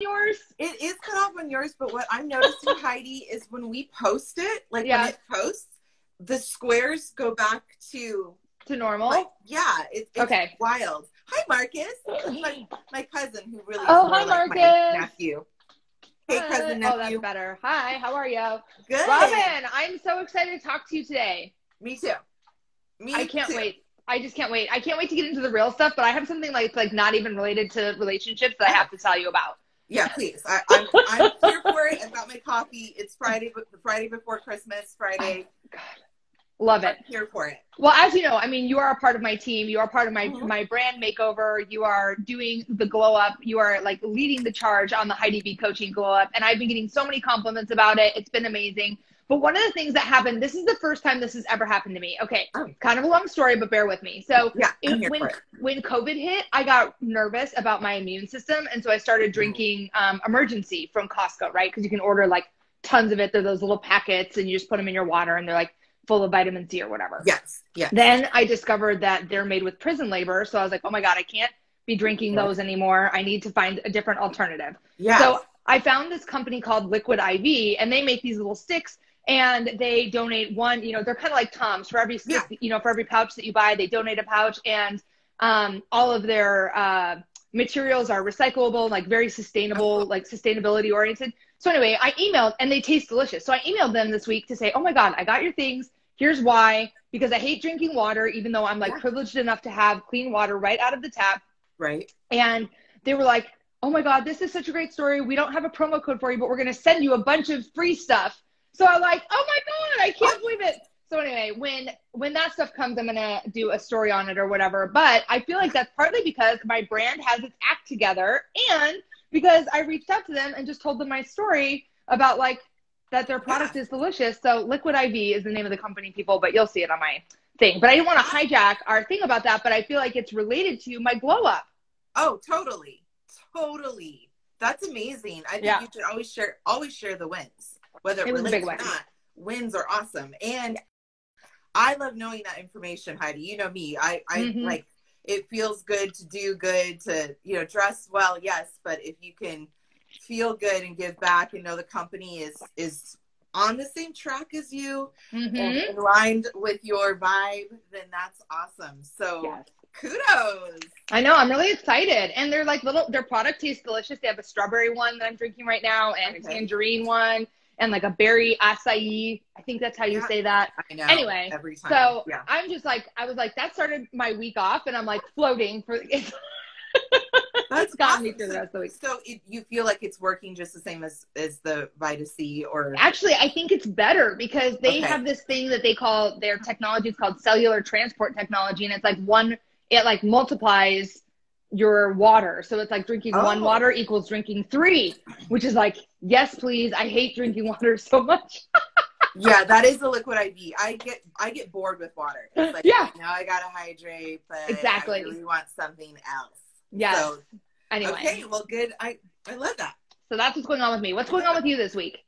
yours? It is cut off on yours, but what I'm noticing, Heidi, is when we post it, like Yeah. when it posts, the squares go back to To normal? like, yeah, it, it's Okay. wild. Hi, Marcus. My, my cousin who really Oh, hi, like Marcus. nephew. Hey, Hi. cousin Oh, that's better. Hi, how are you? Good. Robin, I'm so excited to talk to you today. Me too. Me I can't too. wait. I just can't wait. I can't wait to get into the real stuff, but I have something like like not even related to relationships that I have to tell you about. Yeah, please. I, I'm, I'm here for it. I've got my coffee. It's Friday, Friday before Christmas. Friday. Love I'm it. here for it. Well, as you know, I mean, you are a part of my team. You are part of my Mhm. my brand makeover. You are doing the glow up. You are like leading the charge on the Heidi B coaching glow up, and I've been getting so many compliments about it. It's been amazing. But one of the things that happened, this is the first time this has ever happened to me. Okay, Oh. kind of a long story, but bear with me. So Yeah, it, when when COVID hit, I got nervous about my immune system, and so I started drinking um, Emergen-C from Costco, right? Because you can order like tons of it. They're those little packets, and you just put them in your water, and they're like full of vitamin C or whatever. Yes. Yes. Then I discovered that they're made with prison labor, so I was like, oh my god, I can't be drinking those anymore. I need to find a different alternative. yes. So I found this company called Liquid IV, and they make these little sticks, and they donate one. You know, they're kind of like Toms. For every stick, you know, for every pouch that you buy, they donate a pouch, and um, all of their uh, materials are recyclable, like very sustainable, like sustainability oriented. So anyway, I emailed, and they taste delicious. So I emailed them this week to say, oh my god, I got your things. Here's why. Because I hate drinking water, even though I'm like Yeah. privileged enough to have clean water right out of the tap right. and they were like, "Oh my god, this is such a great story. We don't have a promo code for you, but we're going to send you a bunch of free stuff." So I'm like, "Oh my god, I can't believe it." So anyway, when when that stuff comes, I'm going to do a story on it or whatever. But I feel like that's partly because my brand has its act together and because I reached out to them and just told them my story about like that their product is delicious. So Liquid IV is the name of the company, people, but you'll see it on my thing. But I didn't want to hijack our thing about that, but I feel like it's related to my glow up. Oh, totally. Totally. That's amazing. I think Yeah. you should always share always share the wins. Whether it, It was a relates or not. Wins are awesome. And I love knowing that information, Heidi. You know me. I, I Mhm. like it feels good to do good, to, you know, dress well, yes, but if you can feel good and give back and know the company is is on the same track as you Mm-hmm. and aligned with your vibe, then that's awesome. So Yes. kudos. I know. I'm really excited. And they're like little, their product tastes delicious. They have a strawberry one that I'm drinking right now and a tangerine one and like a berry acai. I think that's how you Yeah. say that. I know. Anyway, every time. So yeah. I'm just like, I was like, that started my week off and I'm like floating for, it's, That's me awesome. through the rest of the week. So it, you feel like it's working just the same as as the Vita C or Actually, I think it's better because they Okay. have this thing that they call their technology. It's called cellular transport technology, and it's like one. It like multiplies your water, so it's like drinking one Oh. water equals drinking three, which is like yes, please. I hate drinking water so much. yeah, that is the liquid IV. I get I get bored with water. It's like Yeah. now I gotta hydrate, but Exactly. I really want something else. Yeah. So, anyway, Okay, well good. I I love that. so that's what's going on with me. What's going on with you this week?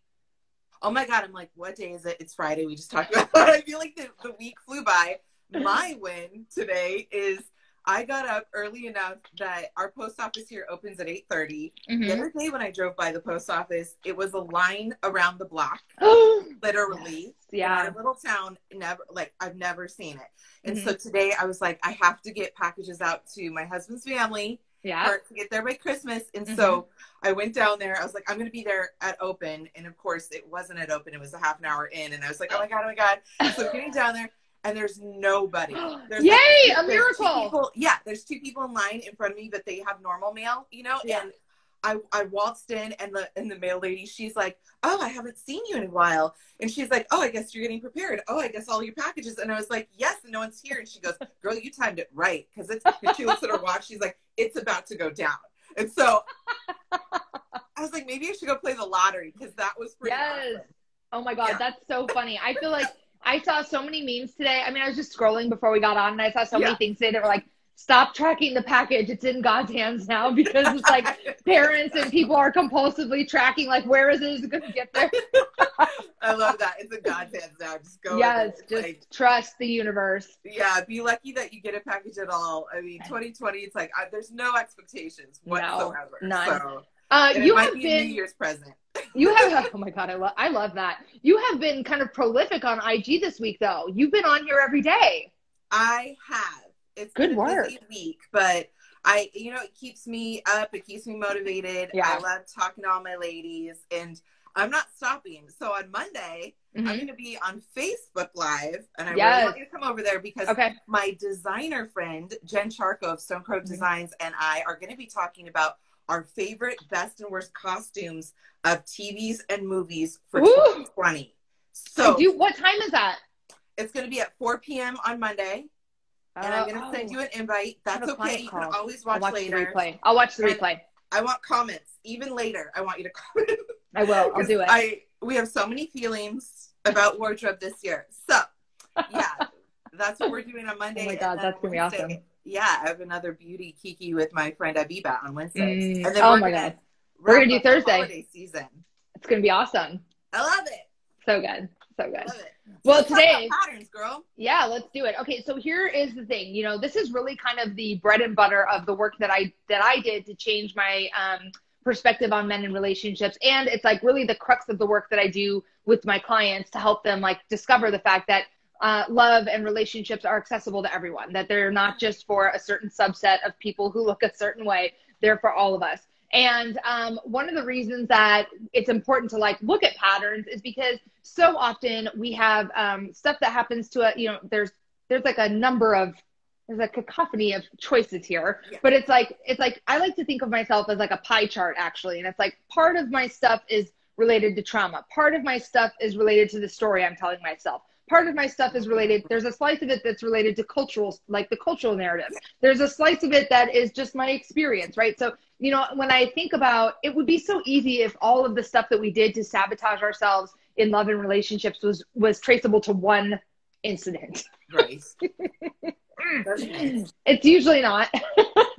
Oh my god, I'm like, what day is it? It's Friday. We just talked about it. I feel like the, the week flew by. My win today is I got up early enough that our post office here opens at 8:30. The Mhm. other day when I drove by the post office, it was a line around the block, literally. In yeah. our little town, never like I've never seen it. And Mm-hmm. so today I was like, I have to get packages out to my husband's family Yeah. to get there by Christmas. And Mm-hmm. so I went down there. I was like, I'm going to be there at open. And of course, it wasn't at open. It was a half an hour in. And I was like, oh my God, oh my God. So getting down there, and there's nobody. There's Yay, like- a there's miracle. people- yeah, there's two people in line in front of me, but they have normal mail, you know? Yeah. And I, I waltzed in and the and the mail lady, she's like, Oh, I haven't seen you in a while. And she's like, Oh, I guess you're getting prepared. Oh, I guess all your packages. And I was like, Yes, and no one's here. And she goes, Girl, you timed it right. Cause it's and she looks at her watch, she's like, It's about to go down. And so I was like, maybe I should go play the lottery because that was pretty Yes. awesome. Oh my god, Yeah. that's so funny. I feel like I saw so many memes today. I mean, I was just scrolling before we got on, and I saw so many things today that were like, "Stop tracking the package; it's in God's hands now." Because it's like parents and people are compulsively tracking, like, "Where is it? Is it going to get there?" I love that. It's in God's hands now. Just go. yes, just Like, trust the universe. yeah, be lucky that you get a package at all. I mean, 2020, it's like I, there's no expectations No, whatsoever. none. So Uh, you have be been New Year's present. you have oh my god, I love I love that. You have been kind of prolific on IG this week though. You've been on here every day. I have. It's Good been a work. week, but I, you know, it keeps me up. It keeps me motivated. Yeah. I love talking to all my ladies, and I'm not stopping. So on Monday, I'm Mhm. going to be on Facebook Live, and I Yes. really want you to come over there because Okay. my designer friend Jen Charco of Stone Crow Mhm. Designs and I are going to be talking about our favorite best and worst costumes of TVs and movies for Ooh. 2020. So I do what time is that? it's going to be at 4 p.m. on Monday and I'm gonna Uh, send oh, you an invite. That's okay. You can always watch, watch the later. replay. I'll watch the And- replay. I want comments even later. I want you to comment. I will. I'll do it. I we have so many feelings about wardrobe this year. So yeah, that's what we're doing on Monday. Oh my God, that's gonna be Wednesday- awesome. Yeah, I have another beauty kiki with my friend Abiba on Wednesdays, Mm. and then Oh we're my gonna God. We're gonna do Thursday. holiday season. It's gonna be awesome. I love it. So good. So good. love it. Well, talk about today- patterns, girl. Yeah, let's do it. Okay, so here is the thing. You know, this is really kind of the bread and butter of the work that I that I did to change my um, perspective on men and relationships, and it's like really the crux of the work that I do with my clients to help them like discover the fact that uh, love and relationships are accessible to everyone. That they're not just for a certain subset of people who look a certain way. They're for all of us. And um, one of the reasons that it's important to like look at patterns is because so often we have um, stuff that happens to a, you know, there's there's like a number of there's a cacophony of choices here, Yeah. but it's like it's like I like to think of myself as like a pie chart actually, and it's like part of my stuff is related to trauma, part of my stuff is related to the story I'm telling myself. Part of my stuff is related. There's a slice of it that's related to cultural, like the cultural narrative. There's a slice of it that is just my experience, right? So you know, when I think about it would be so easy if all of the stuff that we did to sabotage ourselves in love and relationships was was traceable to one incident. Right. It's usually not.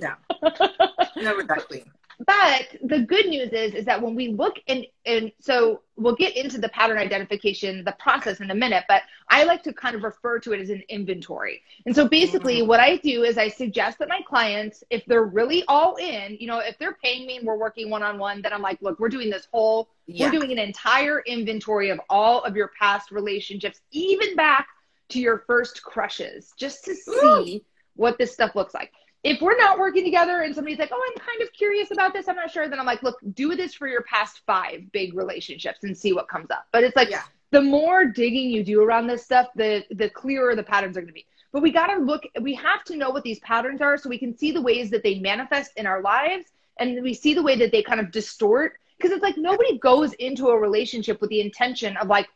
No, exactly. But the good news is is that when we look and and so we'll get into the pattern identification, the process in a minute, but I like to kind of refer to it as an inventory. And so basically mm-hmm. what I do is I suggest that my clients, if they're really all in, you know, if they're paying me and we're working one on one, then I'm like, look, we're doing this whole Yeah. We're doing an entire inventory of all of your past relationships, even back to your first crushes, just to see what this stuff looks like. If we're not working together and somebody's like, oh, I'm kind of curious about this, I'm not sure, then I'm like, look, do this for your past five big relationships and see what comes up. But it's like Yeah. the more digging you do around this stuff, the the clearer the patterns are going to be. But we got to look, we have to know what these patterns are so we can see the ways that they manifest in our lives and we see the way that they kind of distort. Because it's like nobody goes into a relationship with the intention of like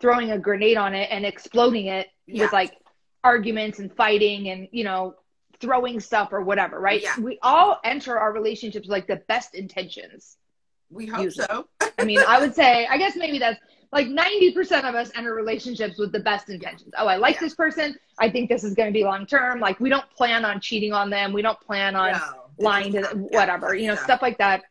throwing a grenade on it and exploding it Yeah. with like arguments and fighting and, you know, throwing stuff or whatever, right? Yeah. We all enter our relationships with like the best intentions. We hope Usually. so. I mean, I would say, I guess maybe that's like 90% of us enter relationships with the best intentions. Oh, I like Yeah. this person. I think this is going to be long term. Like, we don't plan on cheating on them. We don't plan on No, lying yeah, whatever, you know, stuff stuff like that.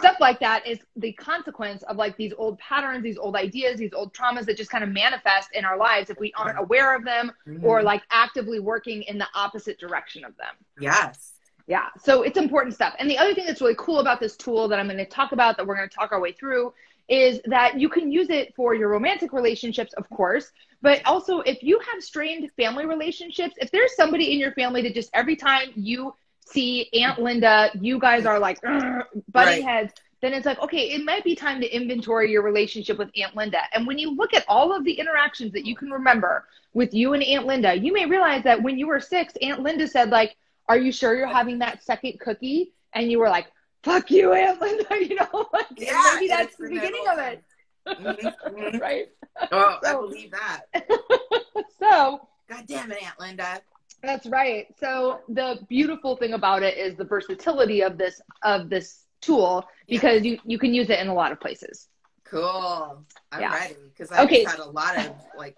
Stuff like that is the consequence of like these old patterns, these old ideas, these old traumas that just kind of manifest in our lives if we aren't aware of them or Mhm. like actively working in the opposite direction of them. yes. Yeah. So it's important stuff. And the other thing that's really cool about this tool that I'm going to talk about that we're going to talk our way through is that you can use it for your romantic relationships, of course, but also if you have strained family relationships, if there's somebody in your family that just every time you see Aunt Linda, you guys are like butting Right. heads, then it's like, okay, it might be time to inventory your relationship with Aunt Linda. And when you look at all of the interactions that you can remember with you and Aunt Linda, you may realize that when you were six, Aunt Linda said, like, are you sure you're having that second cookie? And you were like, fuck you, Aunt Linda, you know? Like, Yeah, maybe that's the beginning of it, Mhm, mhm. right? Oh, I So- believe that. so God damn it, Aunt Linda. That's right. So the beautiful thing about it is the versatility of this of this tool because you you can use it in a lot of places. Cool. I'm Yeah. ready because I Okay. just had a lot of like.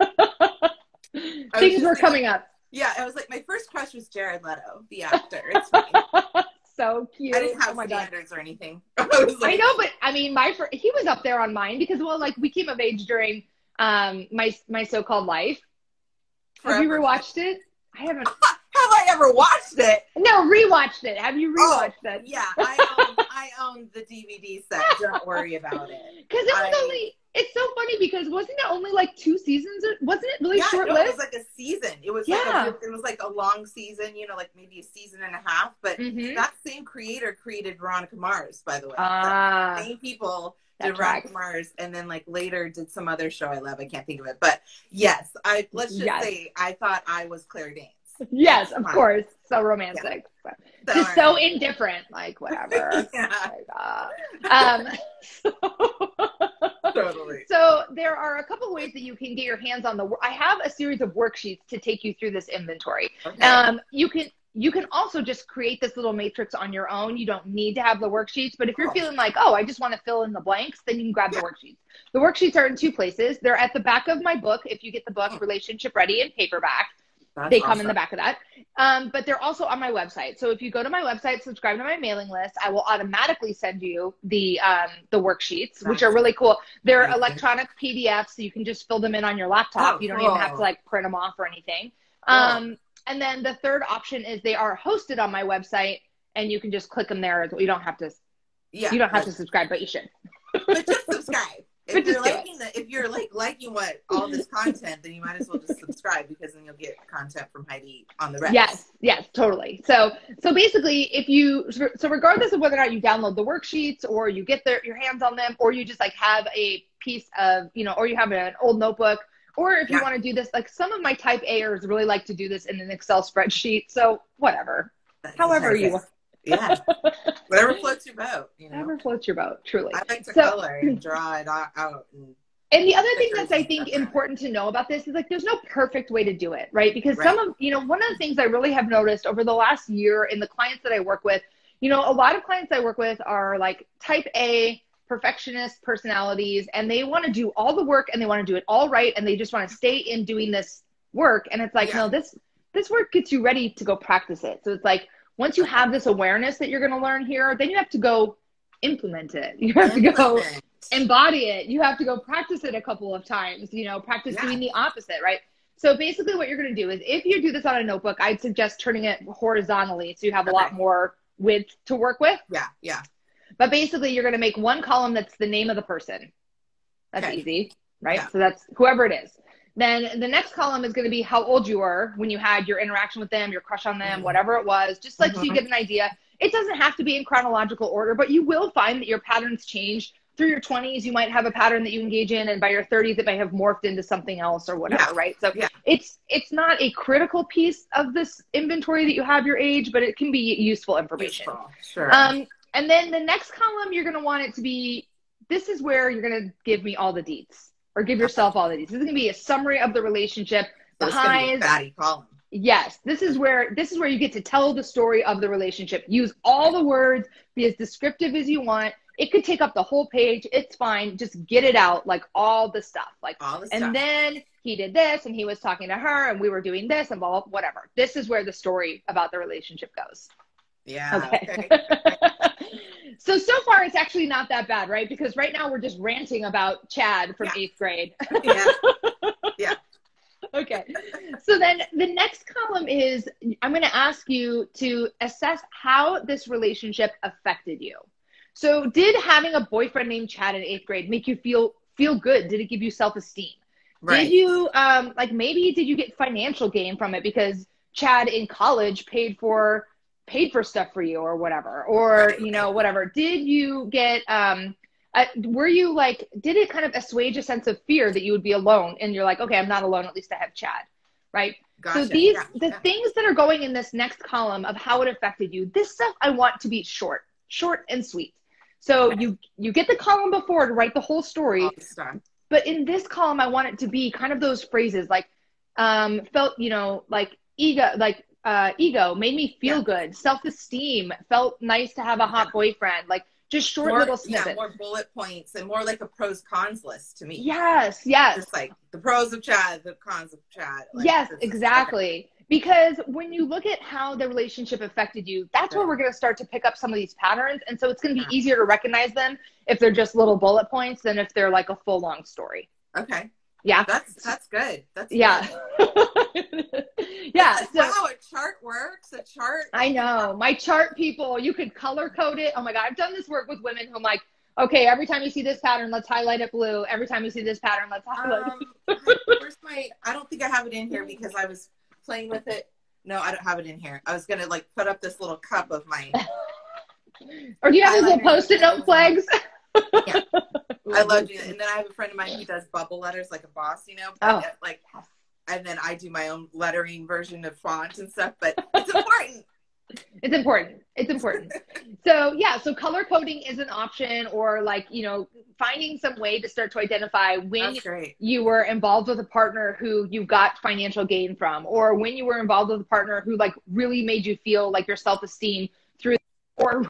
Things were like- coming up. Yeah, I was like, my first crush was Jared Leto, the actor. It's so cute. I didn't have oh my god. standards or anything. I was I know, but I mean, my fir- he was up there on mine because well, like we came of age during um my my so-called life. Have you forever. rewatched it? I haven't. Have I ever watched it? No, rewatched it. Have you Oh, rewatched it? Yeah, I, um, I own the DVD set. Don't worry about it. Because it was I- only. It's so funny because wasn't it only like two seasons? Or, wasn't it really yeah, short no, it was like a season. It was Yeah. like a, it was like a long season. You know, like maybe a season and a half. But Mhm. that same creator created Veronica Mars, by the way. Ah, the same people did tracks. Mars, and then like later did some other show I love. I can't think of it, but yes, I let's just Yes. say I thought I was Claire Danes. yes, of course. So romantic. So, Just so indifferent. Like whatever. yeah, Oh. Um, so, totally. so there are a couple ways that you can get your hands on the. I have a series of worksheets to take you through this inventory. Okay. Um, you can you can also just create this little matrix on your own. You don't need to have the worksheets, but if you're Oh. feeling like, oh, I just want to fill in the blanks, then you can grab the worksheets. The worksheets are in two places. They're at the back of my book. If you get the book Oh. Relationship Ready in paperback, That's they come in the back of that. Um, but they're also on my website. So if you go to my website, subscribe to my mailing list, I will automatically send you the um, the worksheets, which are really cool. They're electronic PDFs, so you can just fill them in on your laptop. Oh, you don't even have to like print them off or anything. Cool. Um, and then the third option is they are hosted on my website, and you can just click them there. You don't have to. Yeah, you don't have but, to subscribe, but you should. but just subscribe. But If you're do it. liking the, if you're like liking what all this content, then you might as well just subscribe because then you'll get content from Heidi on the rest. Yes, yes, totally. So, so basically, if you, so regardless of whether or not you download the worksheets or you get their, your hands on them, or you just like have a piece of, you know, or you have an old notebook, or if you Yeah. want to do this, like some of my type A'ers really like to do this in an Excel spreadsheet. So whatever, however you, Yeah. Whatever floats your boat. You know. whatever floats your boat, truly. I like to So- color and draw it out. and, And the other thing that's I think important to know about this is like there's no perfect way to do it, right? Because some of you know one of the things I really have noticed over the last year in the clients that I work with, you know, a lot of clients I work with are like type A perfectionist personalities and they want to do all the work and they want to do it all right and they just want to stay in doing this work and it's like Yeah. no this this work gets you ready to go practice it. So it's like once you have this awareness that you're going to learn here, then you have to go implement it. You have to go embody it. You have to go practice it a couple of times, you know, practice Yeah. doing the opposite, right? So basically what you're going to do is if you do this on a notebook, I'd suggest turning it horizontally so you have a lot more width to work with. Yeah, yeah. But basically you're going to make one column that's the name of the person. That's Okay. easy, right? Yeah. So that's whoever it is. Then the next column is going to be how old you were when you had your interaction with them, your crush on them, Mhm. whatever it was, just like so you get an idea. It doesn't have to be in chronological order, but you will find that your patterns change. Through your 20s, you might have a pattern that you engage in, and by your 30s, it may have morphed into something else or whatever, Yeah. right? So Yeah. it's it's not a critical piece of this inventory that you have your age, but it can be useful information. Useful. Sure. Um, and then the next column, you're going to want it to be this is where you're going to give me all the deets or give yourself all the deets. This is going to be a summary of the relationship, the so it's gonna be a highs. fatty column. Yes, this is where this is where you get to tell the story of the relationship. Use all the words, be as descriptive as you want. It could take up the whole page. It's fine. Just get it out, like all the stuff. Like All the stuff. and then he did this and he was talking to her and we were doing this and blah, blah whatever. This is where the story about the relationship goes. yeah. Okay. Okay. So so far it's actually not that bad, right? Because right now we're just ranting about Chad from Yeah. eighth grade. yeah. okay. So then the next column is I'm going to ask you to assess how this relationship affected you. So did having a boyfriend named Chad in eighth grade make you feel feel good? Did it give you self esteem? Right. Did you um like maybe did you get financial gain from it because Chad in college paid for paid for stuff for you or whatever or you know whatever. Did you get um uh, were you like did it kind of assuage a sense of fear that you would be alone and you're like okay I'm not alone at least I have Chad, right? Gotcha. So these Yeah, the yeah. things that are going in this next column of how it affected you. This stuff I want to be short, short and sweet. So Okay. you you get the column before to write the whole story, All the stuff. but in this column I want it to be kind of those phrases like um felt, you know, like ego like uh ego made me feel Yeah. good, self-esteem, felt nice to have a hot Yeah. boyfriend, like just short More, little yeah, snippets. more bullet points and more like a pros cons list to me. Yes, yes. Just like the pros of Chad, the cons of Chad. Like, yes, exactly. Because when you look at how the relationship affected you, that's where we're going to start to pick up some of these patterns. And so it's going to be Yeah. easier to recognize them if they're just little bullet points than if they're like a full long story. Okay. Yeah. That's that's good. That's yeah. yeah. So wow, a chart works. A chart. I know my chart people. You could color code it. Oh my god, I've done this work with women who I'm like, okay, every time you see this pattern, let's highlight it blue. Every time you see this pattern, let's highlight. it. Um, where's my? I don't think I have it in here because I was playing with it. No, I don't have it in here. I was gonna like put up this little cup of mine. Or do you have those little post-it note flags? Yeah. I love doing it. And then I have a friend of mine who does bubble letters like a boss, you know. Oh. But, like, and then I do my own lettering version of font and stuff. But it's important. It's important. It's important. so yeah, so color coding is an option, or like you know, finding some way to start to identify when you were involved with a partner who you got financial gain from, or when you were involved with a partner who like really made you feel like your self esteem through, or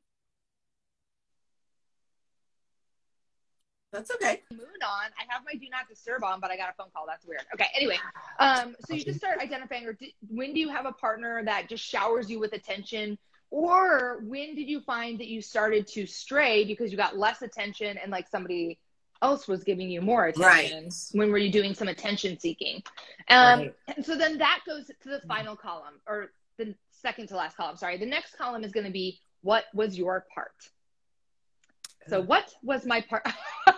That's okay. mood on. I have my do not disturb on, but I got a phone call. That's weird. Okay. Anyway, um, so you just start identifying, or when do you have a partner that just showers you with attention, or when did you find that you started to stray because you got less attention and like somebody else was giving you more attention? Right. When were you doing some attention seeking? Um, Right. and so then that goes to the final column, or the second to last column. Sorry, the next column is going to be what was your part. So what was my part?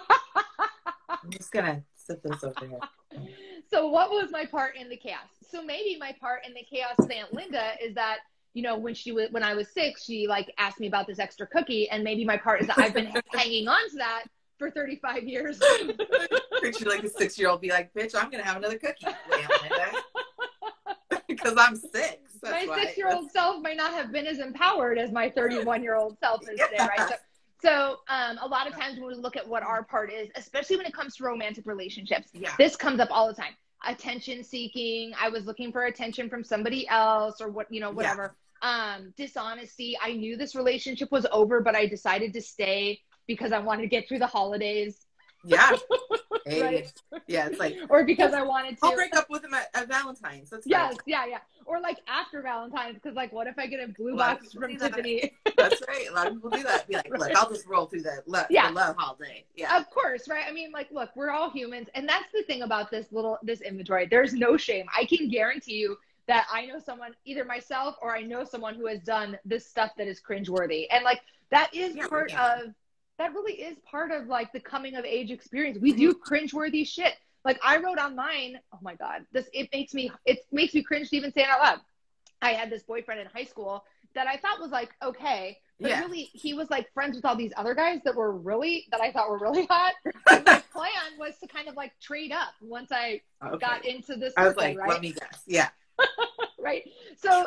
I'm just gonna sit this over here. so what was my part in the chaos so maybe my part in the chaos with aunt linda is that you know when she was when i was six she like asked me about this extra cookie and maybe my part is that i've been hanging on to that for 35 years Picture like a six year old be like, bitch, I'm gonna have another cookie. Because I'm six. That's my six year old self might not have been as empowered as my 31 year old self is today right so, so um, a lot of times when we look at what our part is especially when it comes to romantic relationships Yeah. this comes up all the time. Attention seeking i was looking for attention from somebody else or what you know whatever. Um dishonesty i knew this relationship was over but i decided to stay because i wanted to get through the holidays Yeah. Right. Yeah, it's like or because i wanted to I'll break up with him at, at Valentine's. That's yes right. yeah yeah or like after valentine's because like what if i get a blue A box from that. tiffany That's right. A lot of people do that. Be like, Right. look, I'll just roll through that love, Yeah. love holiday. Yeah. Of course, right? I mean, like, look, we're all humans, and that's the thing about this little this inventory. There's no shame. I can guarantee you that I know someone, either myself or I know someone who has done this stuff that is cringeworthy, and like that is Yeah, part yeah. of that. Really is part of like the coming of age experience. We mm-hmm. do cringeworthy shit. Like I wrote on mine. Oh my god, this it makes me it makes me cringe to even say it out loud. I had this boyfriend in high school that I thought was like okay, but Yeah. really he was like friends with all these other guys that were really that I thought were really hot. And my plan was to kind of like trade up once I Okay. got into this I was like, right? let me guess. Yeah. right. So.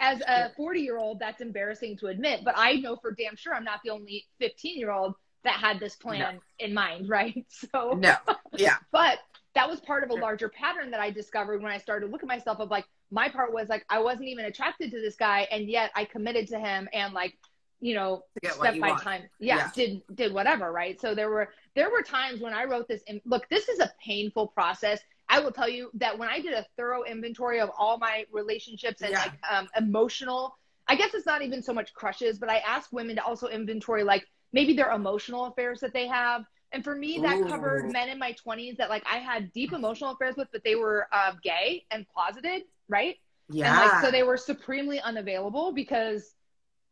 As a 40 year old, that's embarrassing to admit, but I know for damn sure I'm not the only 15 year old that had this plan in mind, right? So No. Yeah. but that was part of a larger pattern that I discovered when I started to look at myself of like my part was like I wasn't even attracted to this guy and yet I committed to him and like you know step you by want. time yeah, Yeah. did did whatever right so there were there were times when I wrote this in look this is a painful process I will tell you that when I did a thorough inventory of all my relationships and Yeah. like um, emotional I guess it's not even so much crushes but I asked women to also inventory like maybe their emotional affairs that they have and for me, that Ooh. covered men in my 20s that like I had deep emotional affairs with, but they were uh, gay and closeted, right? Yeah. And like so they were supremely unavailable because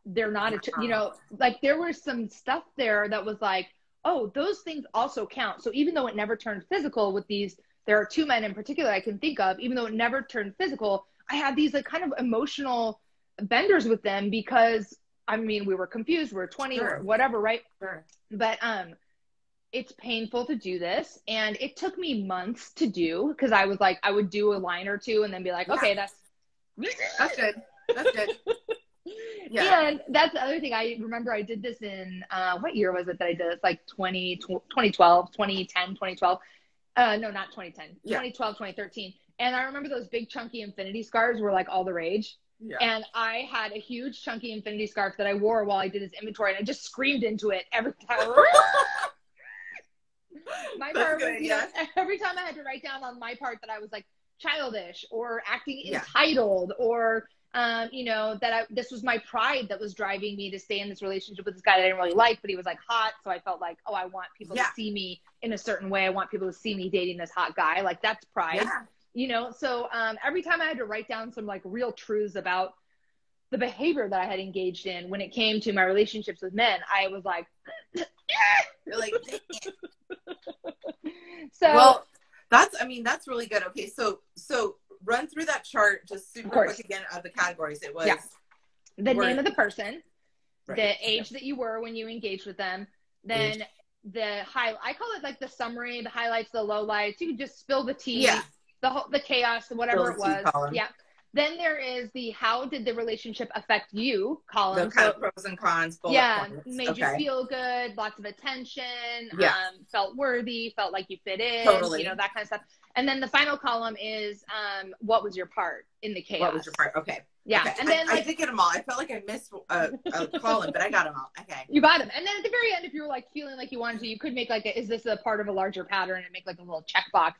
they're not, a you know, like there was some stuff there that was like, oh, those things also count. So even though it never turned physical with these, there are two men in particular I can think of, even though it never turned physical, I had these like kind of emotional benders with them because I mean, we were confused, we are 20 Sure. or whatever, right? Sure. but um it's painful to do this and it took me months to do because i was like i would do a line or two and then be like Yeah. okay that's That's good. That's good. Yeah. and that's the other thing i remember i did this in uh what year was it that i did this like 20 tw- 2012 2010 2012 uh no not 2010 Yeah. 2012 2013 and i remember those big chunky infinity scars were like all the rage Yeah. and I had a huge chunky infinity scarf that I wore while I did this inventory, and I just screamed into it every time. my That's part good, was, you know, yeah. every time I had to write down on my part that I was like childish or acting Yeah. entitled or Um, you know, that I, this was my pride that was driving me to stay in this relationship with this guy that I didn't really like, but he was like hot. So I felt like, oh, I want people Yeah. to see me in a certain way. I want people to see me dating this hot guy. Like that's pride Yeah. you know so um, every time i had to write down some like real truths about the behavior that i had engaged in when it came to my relationships with men i was like You're like, so well, that's. I mean, that's really good. Okay, so so run through that chart just super quick again of the categories. It was Yeah. the word. name of the person Right. the age that you were when you engaged with them then the high i call it like the summary the highlights the lowlights you can just spill the tea Yeah. the whole the chaos whatever it Spill the tea was column. yeah then there is the how did the relationship affect you the column kind so of pros and cons. yeah points. made you feel good lots of attention Yeah. um, felt worthy felt like you fit in Totally. you know that kind of stuff and then the final column is um, what was your part in the chaos What was your part? Okay. yeah Okay. and then I, I like did get them all. I felt like I missed a, a column, but I got them all. Okay. you got them and then at the very end if you were like feeling like you wanted to you could make like a, is this a part of a larger pattern and make like a little checkbox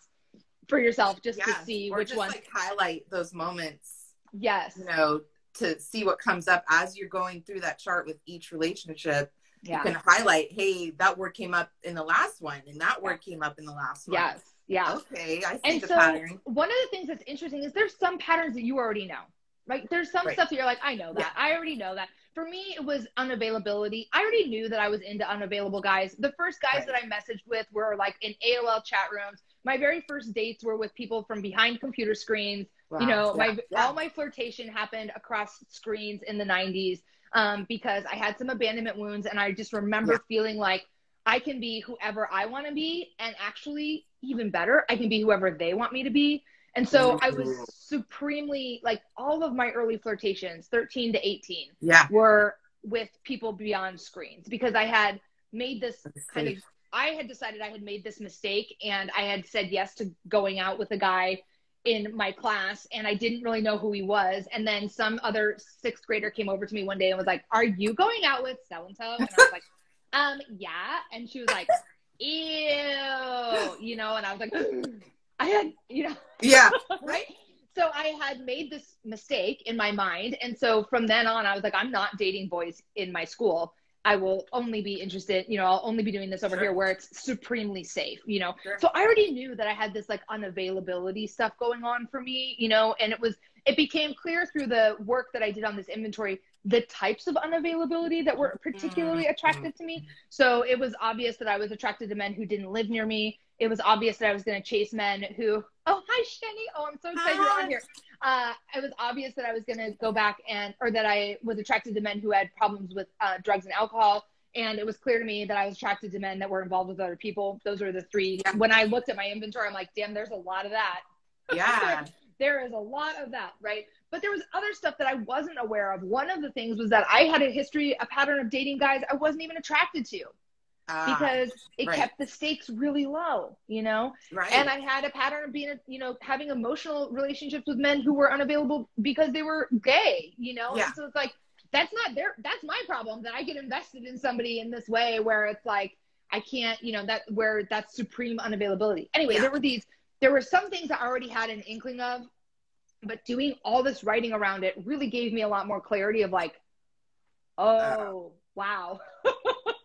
for yourself just Yes. to see or which just one like highlight those moments, yes you know, to see what comes up as you're going through that chart with each relationship. yeah You can highlight, hey, that word came up in the last one, and that word came up in the last one. yes yeah Okay, I see And the so pattern. one of the things that's interesting is there's some patterns that you already know. Right? There's some Right. stuff that you're like, I know that. I already know that. For me, it was unavailability. I already knew that I was into unavailable guys. The first guys Right. that I messaged with were like in AOL chat rooms. My very first dates were with people from behind computer screens. Wow. You know, Yeah. my Yeah. all my flirtation happened across screens in the 90s um, because I had some abandonment wounds, and I just remember Yeah. feeling like I can be whoever I want to be, and actually, even better, I can be whoever they want me to be. And so I was supremely like all of my early flirtations, 13 to 18, yeah. were with people beyond screens because I had made this kind of. I had decided I had made this mistake and I had said yes to going out with a guy in my class and I didn't really know who he was. And then some other sixth grader came over to me one day and was like, Are you going out with so and so? And I was like, Um, yeah. And she was like, Ew, you know, and I was like, I had, you know, Yeah. Right? so I had made this mistake in my mind. And so from then on, I was like, I'm not dating boys in my school. I will only be interested, you know, I'll only be doing this over Sure. here where it's supremely safe, you know. Sure. So I already knew that I had this like unavailability stuff going on for me, you know, and it was, it became clear through the work that I did on this inventory the types of unavailability that were particularly Mhm. attractive to me. So it was obvious that I was attracted to men who didn't live near me. It was obvious that I was going to chase men who, oh, hi, Shenny. Oh, I'm so excited you're on here. Uh, it was obvious that I was going to go back and, or that I was attracted to men who had problems with uh, drugs and alcohol. And it was clear to me that I was attracted to men that were involved with other people. Those are the three. When I looked at my inventory, I'm like, damn, there's a lot of that. Yeah. There is a lot of that, right? But there was other stuff that I wasn't aware of. One of the things was that I had a history, a pattern of dating guys I wasn't even attracted to Ah, because it right. kept the stakes really low, you know? right. And I had a pattern of being, you know, having emotional relationships with men who were unavailable because they were gay, you know? Yeah. And so it's like, that's not their, that's my problem that I get invested in somebody in this way where it's like, I can't, you know, that where that's supreme unavailability. Anyway, Yeah. there were these, there were some things I already had an inkling of, but doing all this writing around it really gave me a lot more clarity of like, oh, wow.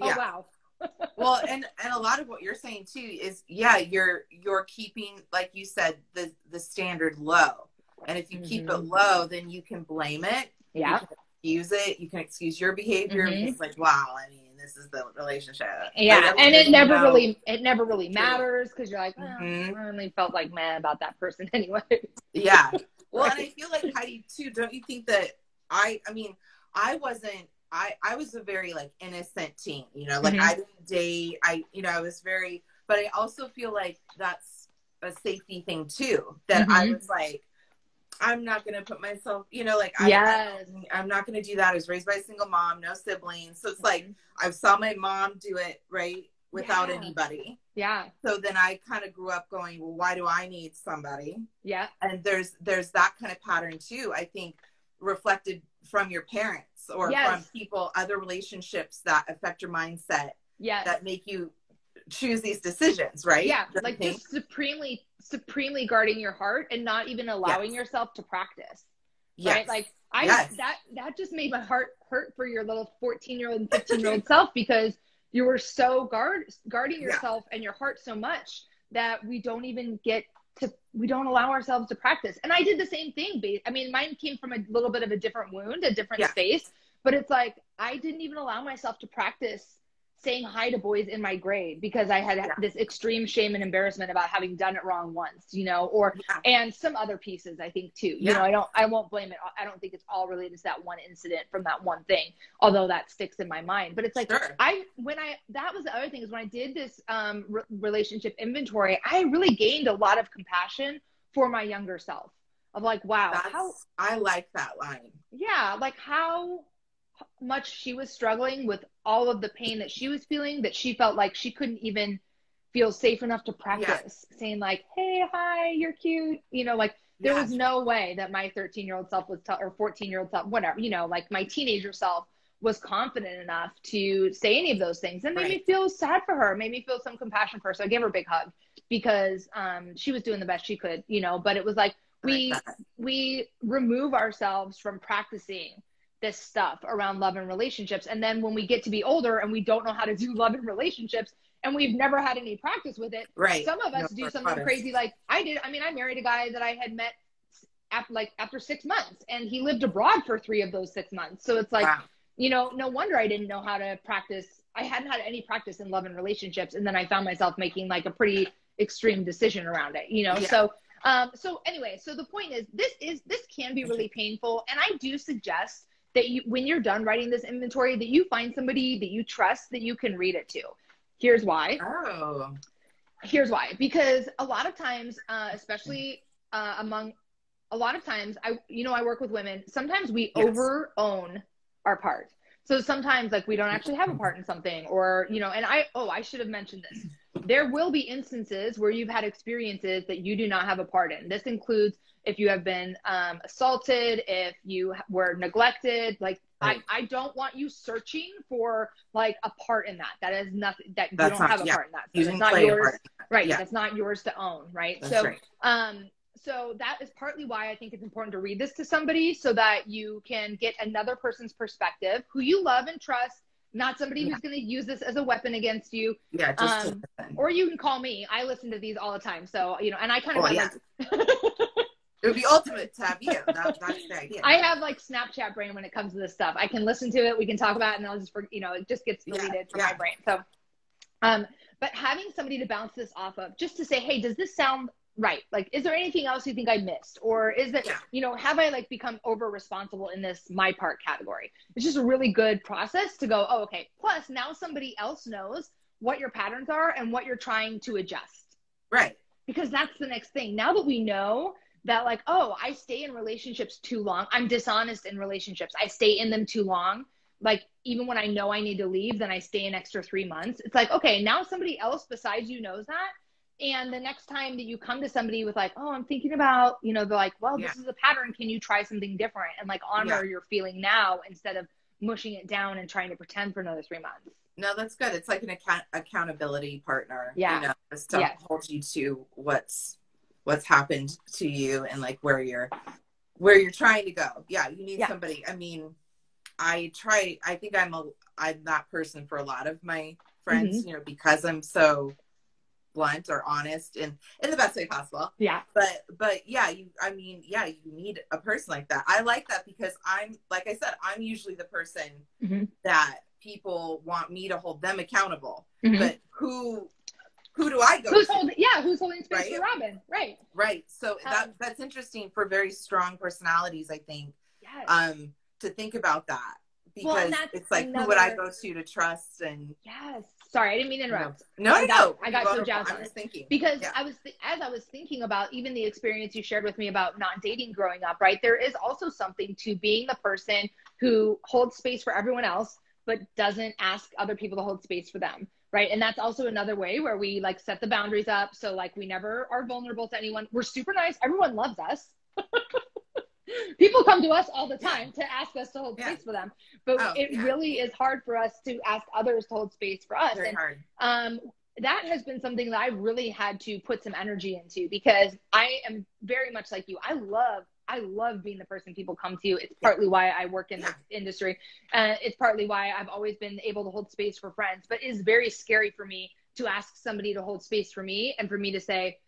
oh, yeah. wow. well and and a lot of what you're saying too is yeah you're you're keeping like you said the the standard low and if you keep it Mhm. low then you can blame it Yeah. excuse it you can excuse your behavior Mhm. it's like wow i mean this is the relationship Yeah, and it never know- really it never really matters because you're like, well, Mhm. I only felt like mad about that person anyway. yeah well and i feel like heidi too don't you think that i i mean i wasn't i i was a very like innocent teen you know like Mhm. i didn't date i you know i was very but i also feel like that's a safety thing too that i Mhm. was like i'm not gonna put myself you know like I, Yes. I, i'm not gonna do that i was raised by a single mom no siblings so it's like i saw my mom do it right without Yeah. anybody yeah, so then i kind of grew up going well why do i need somebody yeah, and there's there's that kind of pattern too i think reflected from your parents or Yes. from people other relationships that affect your mindset yeah, that make you choose these decisions right yeah. Like just supremely, supremely guarding your heart and not even allowing Yes. yourself to practice. Yes. right? Like I Yes. that that just made my heart hurt for your little 14 year old and 15 year old self because you were so guard guarding Yeah. yourself and your heart so much that we don't even get to we don't allow ourselves to practice. And I did the same thing. I mean, mine came from a little bit of a different wound, a different Yeah. space, but it's like I didn't even allow myself to practice saying hi to boys in my grade because I had Yeah. this extreme shame and embarrassment about having done it wrong once, you know, or Yeah. and some other pieces I think too. You Yeah. know, I don't I won't blame it. I don't think it's all related to that one incident from that one thing, although that sticks in my mind. But it's like Sure. I when I that was the other thing is when I did this um re- relationship inventory, I really gained a lot of compassion for my younger self. Of like, wow, That's, how I like that line. yeah, like how much she was struggling with all of the pain that she was feeling that she felt like she couldn't even feel safe enough to practice saying like hey hi you're cute you know like there was no way that my 13 year old self was t- or 14 year old self whatever you know like my teenager self was confident enough to say any of those things and made me feel sad for her made me feel some compassion for her so i gave her a big hug because um, she was doing the best she could you know but it was like we we remove ourselves from practicing this stuff around love and relationships. And then when we get to be older and we don't know how to do love and relationships and we've never had any practice with it Right. some of us No, do something crazy like i did. I mean i married a guy that i had met after like after six months and he lived abroad for three of those six months. So it's like wow. you know no wonder i didn't know how to practice. I hadn't had any practice in love and relationships and then i found myself making like a pretty extreme decision around it you know? Yeah. so um so anyway so the point is this is this can be really painful and i do suggest that you when you're done writing this inventory that you find somebody that you trust that you can read it to. Here's why. Oh. here's why. Because a lot of times uh, especially uh, among a lot of times i you know i work with women. Sometimes we Yes. over own our part. So sometimes like we don't actually have a part in something or you know and i oh i should have mentioned this there will be instances where you've had experiences that you do not have a part in this includes if you have been um, assaulted if you were neglected like Right. I, I don't want you searching for like a part in that that is nothing that you don't not- have a yeah. part in that You so it's not yours right Yeah. that's not yours to own right That's so right. um so that is partly why i think it's important to read this to somebody so that you can get another person's perspective who you love and trust not somebody Yeah. who's going to use this as a weapon against you Yeah. Just Um, or you can call me i listen to these all the time so you know and i kind of have yeah. like It would be ultimate to have you. That, that's the idea. I have like Snapchat brain when it comes to this stuff. I can listen to it, we can talk about it, and I'll just, for, you know, it just gets Yeah, deleted from yeah. my brain. So, um, but having somebody to bounce this off of, just to say, hey, does this sound right? Like, is there anything else you think I missed, or is it, Yeah. you know, have I like become over responsible in this my part category? It's just a really good process to go, oh, okay. Plus, now somebody else knows what your patterns are and what you're trying to adjust right. because that's the next thing. Now that we know that, like, oh, I stay in relationships too long, I'm dishonest in relationships, I stay in them too long. Like, even when I know I need to leave, then I stay an extra three months. It's like, okay, now somebody else besides you knows that. And the next time that you come to somebody with, like, oh, I'm thinking about, you know, they're like, well, this Yeah. is a pattern. Can you try something different? And like honor your feeling now instead of mushing it down and trying to pretend for another three months. No, that's good. It's like an account- accountability partner. Yeah. You know, just to Yes. hold you to what's what's happened to you and like where you're where you're trying to go. Yeah, you need Yeah. somebody. I mean, I try. I think I'm a I'm that person for a lot of my friends. Mm-hmm. You know, because I'm so blunt or honest and in the best way possible. Yeah. But but yeah, you. I mean, yeah, you need a person like that. I like that because I'm like I said, I'm usually the person Mhm. that people want me to hold them accountable. Mhm. But who who do I go Who's to? holding? Yeah, who's holding space Right? for Robin? Right. right. So that Um, that's interesting for very strong personalities, I think. Yes. Um, to think about that because that's it's like who would I go to to trust and yes. Sorry, I didn't mean to interrupt. no, I no, got- no. I got so jazzed just it. thinking Because Yeah. I was th- as I was thinking about even the experience you shared with me about not dating growing up, right? There is also something to being the person who holds space for everyone else but doesn't ask other people to hold space for them, right? And that's also another way where we like set the boundaries up so like we never are vulnerable to anyone. We're super nice. Everyone loves us. People come to us all the time to ask us to hold Yeah. space for them, but Oh, it yeah. really is hard for us to ask others to hold space for us. very And hard. um, that has been something that I've really had to put some energy into because I am very much like you. I love, I love being the person people come to. It's partly why I work in this industry. Uh, it's partly why I've always been able to hold space for friends, but it's very scary for me to ask somebody to hold space for me and for me to say,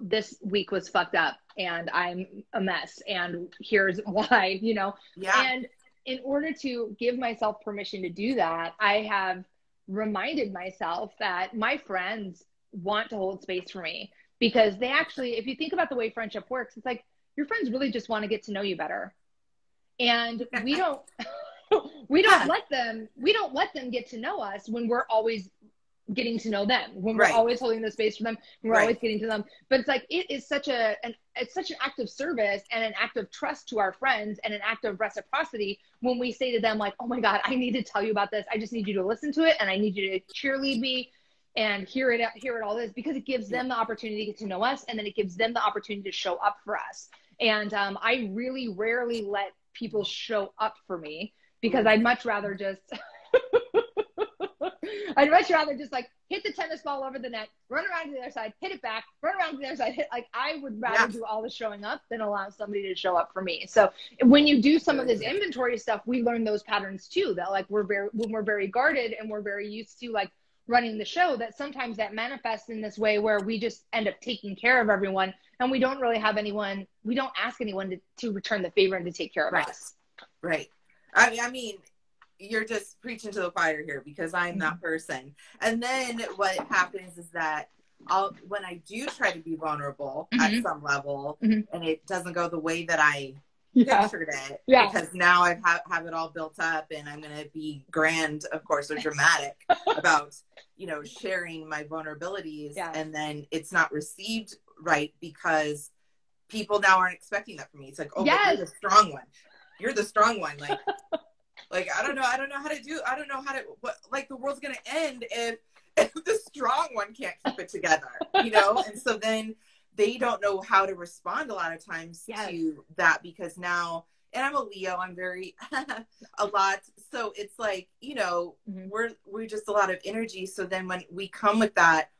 this week was fucked up and I'm a mess and here's why, you know? Yeah. And in order to give myself permission to do that, I have reminded myself that my friends want to hold space for me because they actually, if you think about the way friendship works, it's like your friends really just want to get to know you better. And we don't we don't Yeah. let them we don't let them get to know us when we're always getting to know them when we're Right. always holding the space for them we're Right. always getting to them but it's like it is such a an it's such an act of service and an act of trust to our friends and an act of reciprocity when we say to them like oh my god i need to tell you about this i just need you to listen to it and i need you to cheerlead me and hear it hear it all this because it gives them the opportunity to get to know us and then it gives them the opportunity to show up for us and um, i really rarely let people show up for me because i'd much rather just I'd much rather just like hit the tennis ball over the net, run around to the other side, hit it back, run around to the other side, hit like I would rather do all the showing up than allow somebody to show up for me. So when you do some of this inventory stuff, we learn those patterns too. That like we're very when we're very guarded and we're very used to like running the show, that sometimes that manifests in this way where we just end up taking care of everyone and we don't really have anyone we don't ask anyone to, to return the favor and to take care of Right. us. Right. I, I mean, you're just preaching to the choir here because I'm Mm-hmm. that person. And then what happens is that I'll when I do try to be vulnerable Mhm. at some level, Mhm. and it doesn't go the way that I Yeah. pictured it, Yeah. because now I have have it all built up, and I'm gonna be grand, of course, or dramatic about you know sharing my vulnerabilities, Yeah. and then it's not received right because people now aren't expecting that from me. It's like, oh, Yes. you're the strong one. You're the strong one. Like, like I don't know. I don't know how to do. I don't know how to. What like the world's gonna end if if the strong one can't keep it together. You know. and so then they don't know how to respond a lot of times Yes. to that because now. And I'm a Leo. I'm very a lot. So it's like you know Mhm. we're we're just a lot of energy. So then when we come with that,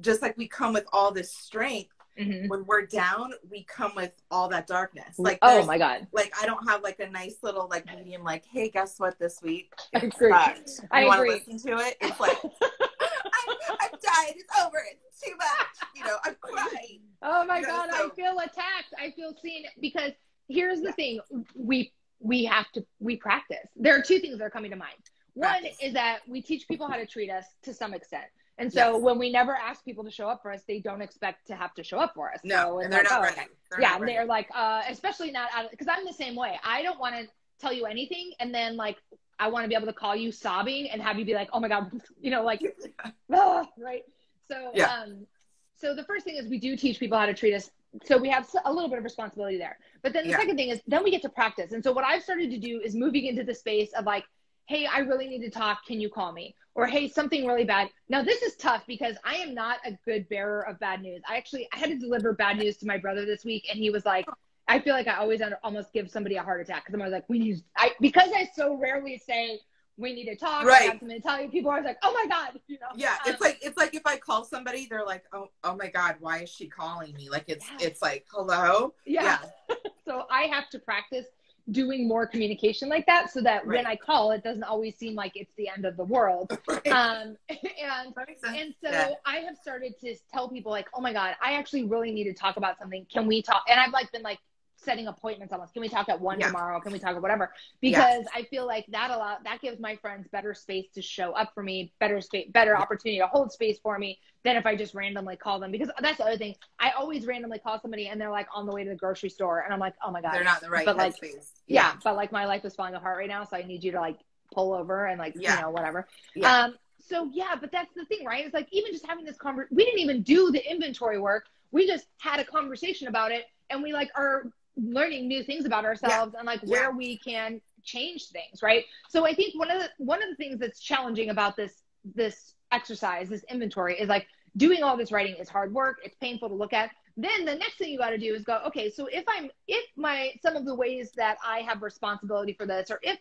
just like we come with all this strength, Mhm. when we're down, we come with all that darkness. Like oh my god. like I don't have like a nice little like medium like, hey, guess what this week? I agree. sucked. I want to agree. listen to it? It's like I'm, I'm tired. It's over. It's too much. You know, I'm crying. Oh my You know, god, I feel attacked. I feel seen because here's the Yeah. thing. We we have to we practice. There are two things that are coming to mind. One Practice. is that we teach people how to treat us to some extent. And so Yes. when we never ask people to show up for us, they don't expect to have to show up for us. No, So and they're like, not oh, okay. They're yeah, not and ready. they're like, uh, especially not out because I'm the same way. I don't want to tell you anything, and then like I want to be able to call you sobbing and have you be like, oh my god, you know, like, ah, right? So, Yeah. um, so the first thing is we do teach people how to treat us. So we have a little bit of responsibility there. But then the Yeah. second thing is then we get to practice. And so what I've started to do is moving into the space of like, hey, I really need to talk. Can you call me? Or hey, something really bad. Now this is tough because I am not a good bearer of bad news. I actually I had to deliver bad news to my brother this week, and he was like, I feel like I always almost give somebody a heart attack because I'm always like, we need. I because I so rarely say we need to talk. I Right. have something to tell you. People are like, oh my god, you know. Yeah, Um, it's like it's like if I call somebody, they're like, "Oh, oh my God, why is she calling me?" Like it's Yes. it's like, "Hello." yeah. so I have to practice doing more communication like that so that when I call, it doesn't always seem like it's the end of the world. Right. Um, and that makes sense. and so Yeah. I have started to tell people like, oh my god, I actually really need to talk about something. Can we talk? And I've like been like setting appointments almost. Can we talk at one Yeah. tomorrow? Can we talk at whatever? Yeah. Because I feel like that allow that gives my friends better space to show up for me, better space, better opportunity to hold space for me than if I just randomly call them. Because that's the other thing. I always randomly call somebody and they're like on the way to the grocery store, and I'm like, oh my god, They're not the right But, like, headspace. yeah, but like my life is falling apart right now, so I need you to like pull over and like Yeah. you know whatever. Yeah. Um. So yeah, but that's the thing, right? It's like even just having this conversation, we didn't even do the inventory work. We just had a conversation about it, and we like are learning new things about ourselves and like Yeah. where we can change things, right? So I think one of the one of the things that's challenging about this this exercise, this inventory, is like doing all this writing is hard work. It's painful to look at. Then the next thing you got to do is go, okay, so if I'm if my some of the ways that I have responsibility for this, or if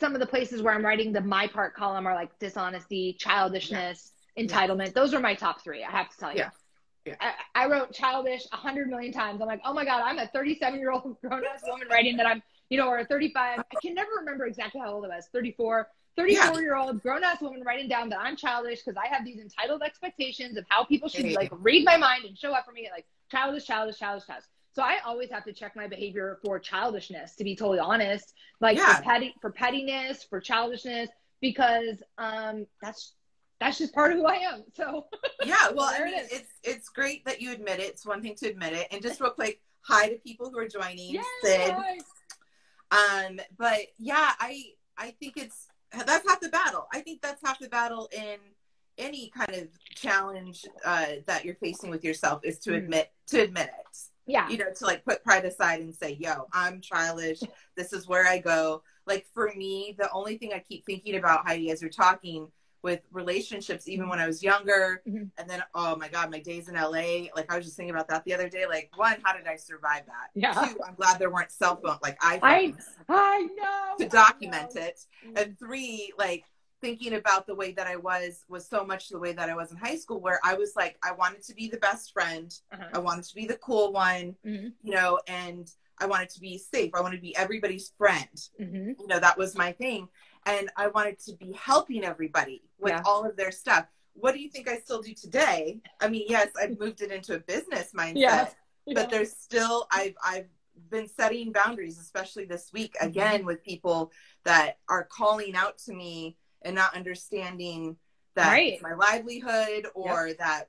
some of the places where I'm writing the my part column are like dishonesty, childishness, entitlement. Those are my top three. I have to tell you. I, I, wrote childish a hundred million times. I'm like, oh my God, I'm a 37 year old grown ass woman writing that I'm, you know, or a 35. I can never remember exactly how old I was. 34, 34 yeah. year old grown ass woman writing down that I'm childish because I have these entitled expectations of how people should like read my mind and show up for me. Like childish, childish, childish, childish. So I always have to check my behavior for childishness, to be totally honest. Like yeah. for petty, for pettiness, for childishness, because um, that's that's just part of who I am. So yeah, well, I mean, it it's it's great that you admit it. It's one thing to admit it, and just real quick, hi to people who are joining. Yes, Sid. Um, but yeah, I I think it's that's half the battle. I think that's half the battle in any kind of challenge uh, that you're facing with yourself is to mm. admit to admit it. Yeah. You know, to like put pride aside and say, yo, I'm childish. This is where I go. Like for me, the only thing I keep thinking about, Heidi, as you're talking with relationships, even when I was younger, mm-hmm. and then oh my god, my days in LA. Like I was just thinking about that the other day. Like one, how did I survive that? Yeah. Two, I'm glad there weren't cell phones like iPhones. I, I know to document know. it. Mm-hmm. And three, like thinking about the way that I was was so much the way that I was in high school, where I was like, I wanted to be the best friend, uh-huh. I wanted to be the cool one, mm-hmm. you know, and I wanted to be safe. I wanted to be everybody's friend. Mm-hmm. You know, that was my thing. And I wanted to be helping everybody with yeah. all of their stuff. What do you think I still do today? I mean, yes, I've moved it into a business mindset, yeah. Yeah. but there's still I've I've been setting boundaries, especially this week mm-hmm. again with people that are calling out to me and not understanding that right. my livelihood or yep. that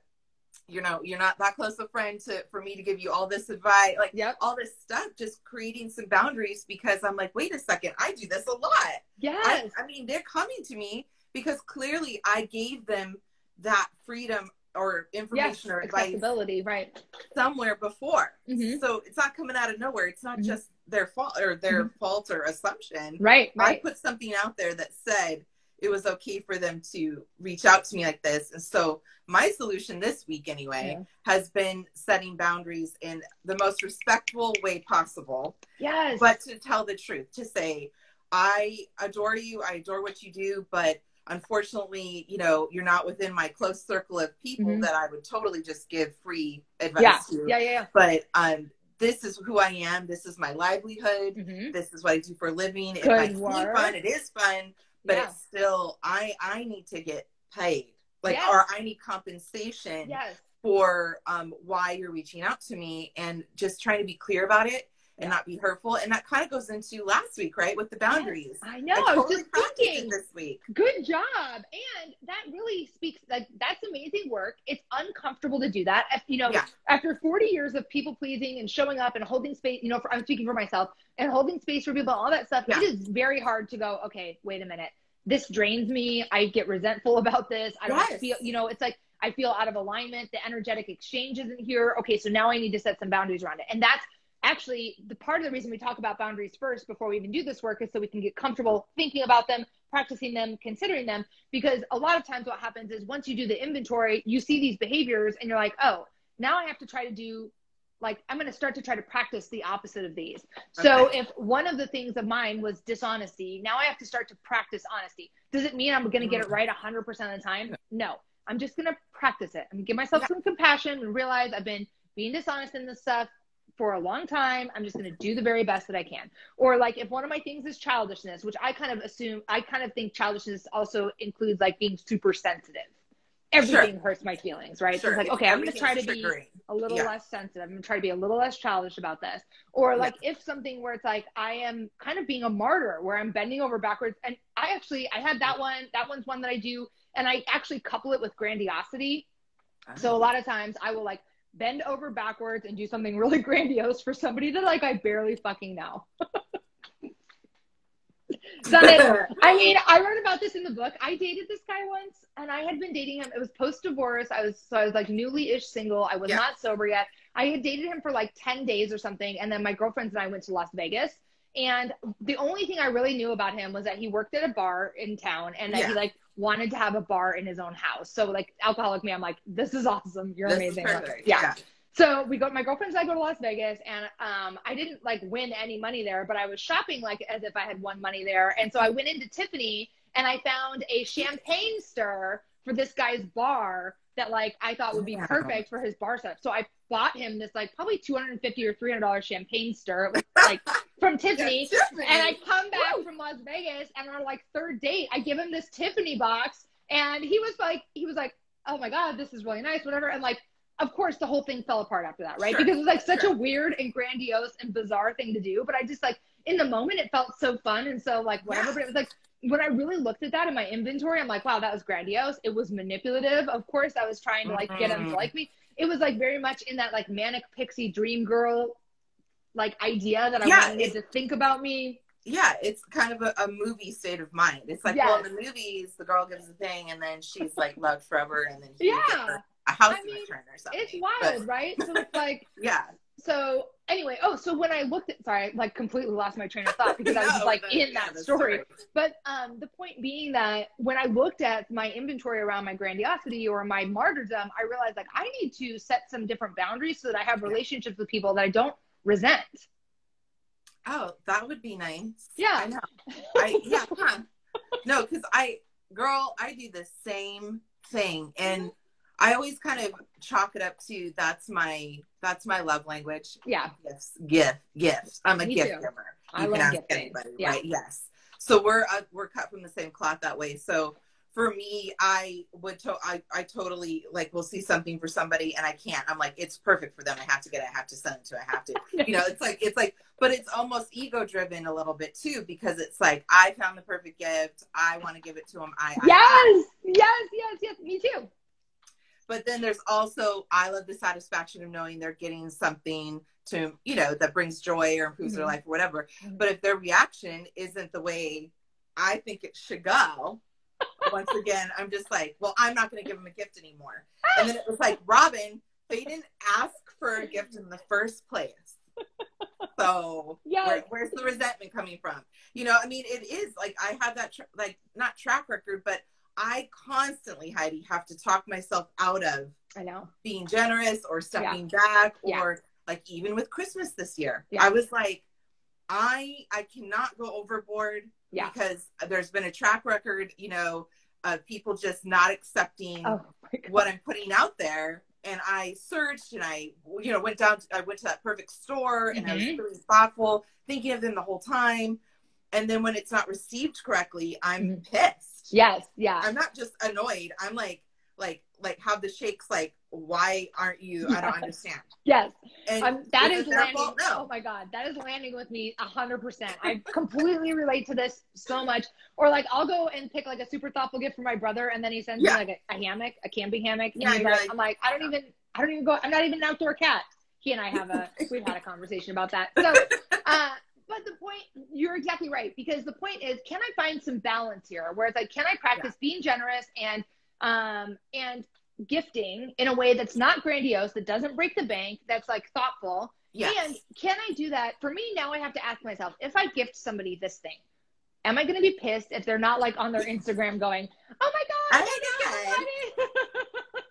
you know you're not that close a friend to for me to give you all this advice like yep. all this stuff just creating some boundaries because i'm like wait a second i do this a lot yeah I, I mean they're coming to me because clearly i gave them that freedom or information yes, or advice right somewhere before mm-hmm. so it's not coming out of nowhere it's not mm-hmm. just their fault or their mm-hmm. fault or assumption right, right i put something out there that said it was okay for them to reach out to me like this. And so my solution this week anyway yeah. has been setting boundaries in the most respectful way possible. Yes. But to tell the truth, to say, I adore you, I adore what you do, but unfortunately, you know, you're not within my close circle of people mm-hmm. that I would totally just give free advice yeah. to. Yeah, yeah, yeah. But um this is who I am. This is my livelihood. Mm-hmm. This is what I do for a living. Good it might seem fun. It is fun but yeah. it's still I I need to get paid. Like yes. or I need compensation yes. for um why you're reaching out to me and just trying to be clear about it and not be hurtful. And that kind of goes into last week, right? With the boundaries. Yes, I know. I, totally I was just thinking this week. Good job. And that really speaks like that's amazing work. It's uncomfortable to do that. If, you know, yeah. after 40 years of people pleasing and showing up and holding space, you know, for, I'm speaking for myself and holding space for people, all that stuff, yeah. it is very hard to go, okay, wait a minute. This drains me. I get resentful about this. I don't feel, you know, it's like I feel out of alignment. The energetic exchange isn't here. Okay, so now I need to set some boundaries around it. And that's actually the part of the reason we talk about boundaries first before we even do this work is so we can get comfortable thinking about them practicing them considering them. Because a lot of times what happens is once you do the inventory you see these behaviors and you're like oh now i have to try to do like i'm going to start to try to practice the opposite of these. Okay. so if one of the things of mine was dishonesty now i have to start to practice honesty. Does it mean i'm going to get it mm-hmm. right 100% of the time? No. I'm just going to practice it. I'm going to give myself yeah. some compassion and realize i've been being dishonest in this stuff for a long time. I'm just going to do the very best that I can. Or like if one of my things is childishness, which I kind of assume, I kind of think childishness also includes like being super sensitive. Everything sure. hurts my feelings, right? Sure. So it's like, okay, I'm going to try to be a little yeah. less sensitive. I'm going to try to be a little less childish about this. Or like yeah. if something where it's like I am kind of being a martyr, where I'm bending over backwards. And I actually, I had that one. That one's one that I do, and I actually couple it with grandiosity. So a lot of times I will like bend over backwards and do something really grandiose for somebody that like I barely fucking know. so I mean, I wrote about this in the book. I dated this guy once and I had been dating him. It was post divorce. I was so I was like newly ish single. I was yeah. not sober yet. I had dated him for like 10 days or something. And then my girlfriends and I went to Las Vegas. And the only thing I really knew about him was that he worked at a bar in town and that yeah. he like wanted to have a bar in his own house. So like alcoholic me, I'm like, this is awesome. You're this amazing. Yeah. yeah. So we go, my girlfriend and I go to Las Vegas and um, I didn't like win any money there, but I was shopping like as if I had won money there. And so I went into Tiffany and I found a champagne stir for this guy's bar that like I thought would be Yeah. perfect for his bar setup. So I bought him this like probably 250 or 300 dollars champagne stir. It was like from Tiffany. Yeah, Tiffany. And I come back from Las Vegas and our like third date, I give him this Tiffany box and he was like he was like, "Oh my god, this is really nice, whatever." And like of course the whole thing fell apart after that, right? Sure, Because it was like such sure. a weird and grandiose and bizarre thing to do, but I just like in the moment it felt so fun and so like whatever, Yeah. but it was like when I really looked at that in my inventory, I'm like, wow, that was grandiose. It was manipulative. Of course, I was trying to like get him to Mhm. like me. It was like very much in that like manic pixie dream girl like idea that I Yeah, wanted to think about me. yeah, it's kind of a, a movie state of mind. It's like, well, in the movies, the girl gives a thing, and then she's like loved forever, and then he Yeah. gets a house I in mean, return or something. It's wild, But, right? So it's like yeah, so anyway, oh, so when I looked at sorry, I like completely lost my train of thought because I was like in yeah, that story. But um, the point being that when I looked at my inventory around my grandiosity or my martyrdom, I realized like I need to set some different boundaries so that I have relationships with people that I don't resent. Oh, that would be nice. Yeah. I know. I yeah, huh. No, because I girl, I do the same thing. And I always kind of chalk it up to that's my that's my love language. Yeah, Gifts. Gift gifts. I'm a Me gift too. giver. I You love can ask gifting. anybody, Yeah. right? Yes. So we're uh, we're cut from the same cloth that way. So for me, I would to I, I totally like will see something for somebody and I can't. I'm like, it's perfect for them. I have to get it. I have to send it to. I have to. You know, it's like it's like, but it's almost ego driven a little bit too because it's like I found the perfect gift. I want to give it to them. I I- yes, yes, yes, yes. Me too. But then there's also I love the satisfaction of knowing they're getting something to you know that brings joy or improves their Mhm. life or whatever. Mhm. But if their reaction isn't the way I think it should go, once again, I'm just like, well, I'm not going to give them a gift anymore. And then it was like, Robin, they didn't ask for a gift in the first place. So Yes. where, where's the resentment coming from? You know, I mean, it is like I have that tra- like not track record, but I constantly, Heidi, have to talk myself out of I know. being generous or stepping back Yeah. or like even with Christmas this year. Yeah. I was like, I I cannot go overboard Yeah. because there's been a track record, you know, of people just not accepting Oh what I'm putting out there. And I searched and I, you know, went down, to, I went to that perfect store and I was Mhm. really thoughtful, thinking of them the whole time. And then when it's not received correctly, I'm Mhm. pissed. Yes, yeah. I'm not just annoyed. I'm like, like, like have the shakes. Like, why aren't you? I don't understand. Yes. And Um, that is is landing. No. Oh my god, that is landing with me a hundred percent. I completely relate to this so much. Or like, I'll go and pick like a super thoughtful gift for my brother, and then he sends Yeah. me like a, a hammock, a camping hammock, Yeah, like, like- I'm like, I don't even, I don't even go. I'm not even an outdoor cat. He and I have a, we've had a conversation about that. So, uh, but the point, you're exactly right because the point is, can I find some balance here? Where it's like, can I practice being generous and, um, and gifting in a way that's not grandiose, that doesn't break the bank, that's like thoughtful. Yes. And can I do that? For me, now I have to ask myself if I gift somebody this thing, am I going to be pissed if they're not like on their Instagram going, oh my God, I Oh my God.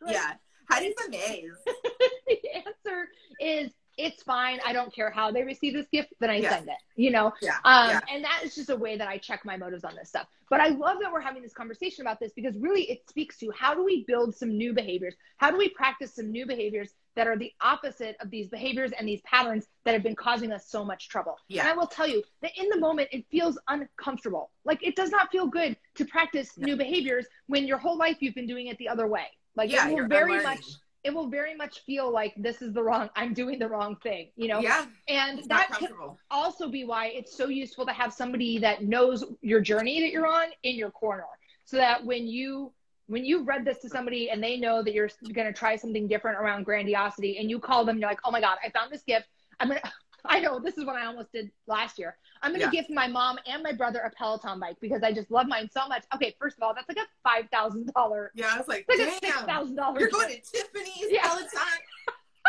Like, yeah. Heidi's amazed. the answer is it's fine. I don't care how they receive this gift, then I Yeah. send it, you know? Yeah. Um, yeah. And that is just a way that I check my motives on this stuff. But I love that we're having this conversation about this because really it speaks to how do we build some new behaviors? How do we practice some new behaviors that are the opposite of these behaviors and these patterns that have been causing us so much trouble? Yeah. And I will tell you that in the moment, it feels uncomfortable. Like it does not feel good to practice No. new behaviors when your whole life you've been doing it the other way. Like Yeah, it will you're very unlearning. much it will very much feel like this is the wrong i'm doing the wrong thing you know yeah. and It's that comfortable. also be why it's so useful to have somebody that knows your journey that you're on in your corner so that when you when you've read this to somebody and they know that you're going to try something different around grandiosity and you call them you're like oh my god i found this gift i'm going to i know this is what i almost did last year i'm going to Yeah. gift my mom and my brother a peloton bike because i just love mine so much okay first of all that's like a $5000 Yeah. I was like, damn. $6000 You're going to Tiffany's Yeah. Peloton.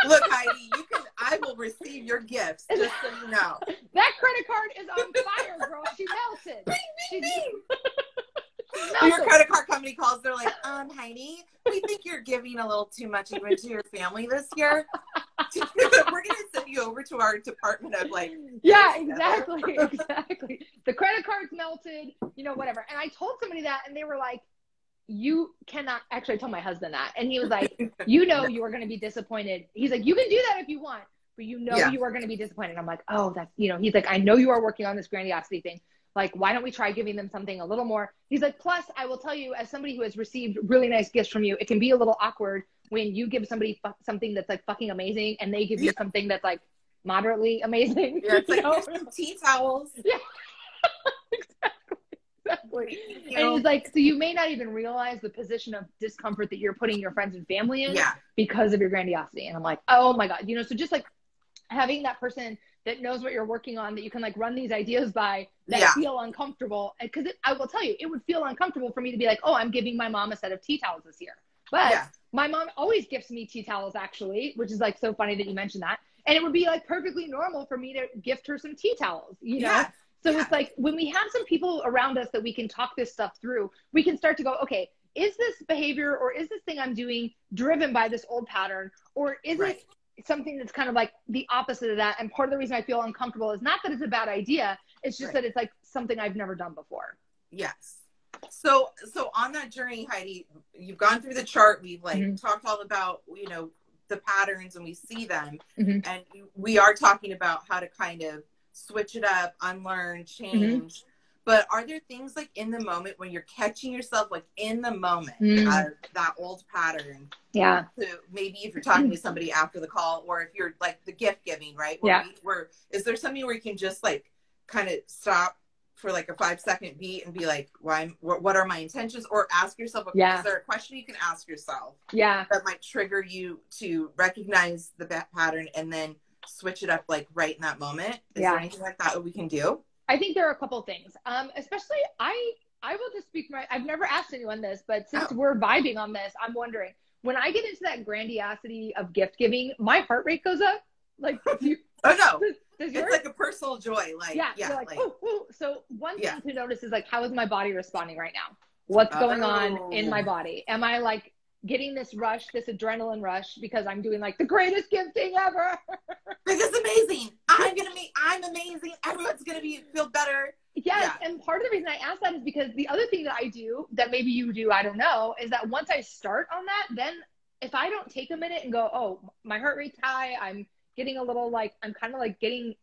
Look, Heidi, you can. I will receive your gifts. Just so you know. that credit card is on fire girl she melted she, she Your melted. credit card company calls. They're like, um, Heidi, we think you're giving a little too much even to your family this year. We're gonna send you over to our department of like. Yeah, exactly, exactly. The credit card's melted, you know, whatever. And I told somebody that, and they were like, you cannot actually I told my husband that and he was like you know you are going to be disappointed he's like you can do that if you want but you know Yeah. you are going to be disappointed i'm like oh that's you know he's like i know you are working on this grandiosity thing like why don't we try giving them something a little more he's like plus i will tell you as somebody who has received really nice gifts from you it can be a little awkward when you give somebody fu- something that's like fucking amazing and they give you Yeah. something that's like moderately amazing Yeah, it's like know? tea towels. exactly You and he's like so you may not even realize the position of discomfort that you're putting your friends and family in yeah, because of your grandiosity. And I'm like, oh my God, you know, so just like having that person that knows what you're working on that you can like run these ideas by that Yeah. feel uncomfortable. Because I will tell you, it would feel uncomfortable for me to be like, oh, I'm giving my mom a set of tea towels this year. But Yeah. my mom always gifts me tea towels, actually, which is like so funny that you mentioned that. And it would be like perfectly normal for me to gift her some tea towels, you know? yeah, So it's like when we have some people around us that we can talk this stuff through, we can start to go, okay, is this behavior or is this thing I'm doing driven by this old pattern? Or is Right. it something that's kind of like the opposite of that? And part of the reason I feel uncomfortable is not that it's a bad idea, it's just Right. that it's like something I've never done before. yes. So, so on that journey, Heidi, you've gone through the chart. We've like Mhm. talked all about you know the patterns, and we see them, Mhm. and we are talking about how to kind of switch it up, unlearn, change. But are there things like in the moment when you're catching yourself, like in the moment Mm. of that old pattern? Yeah. So maybe if you're talking to somebody after the call or if you're like the gift giving right where Yeah. we, where is there something where you can just like kind of stop for like a five second beat and be like why what, are my intentions or ask yourself a, Yeah. is there a question you can ask yourself Yeah. that might trigger you to recognize the pattern and then switch it up like right in that moment is Yeah. there anything like that that we can do I think there are a couple of things. Um, especially I I will just speak my I've never asked anyone this, but since Oh. we're vibing on this, I'm wondering when I get into that grandiosity of gift giving, my heart rate goes up. Like you, oh no does, does yours? it's like a personal joy like yeah, yeah, like, like, ooh, ooh. So one Yeah. thing to notice is like how is my body responding right now? What's going on in my Oh. body? Am I like getting this rush, this adrenaline rush because I'm doing like the greatest gifting ever? this is amazing i'm gonna be i'm amazing everyone's gonna be feel better Yes, Yeah. and part of the reason I ask that is because the other thing that I do that maybe you do, I don't know, is that once I start on that, then if I don't take a minute and go, oh, my heart rate's high, I'm getting a little like, I'm kind of like getting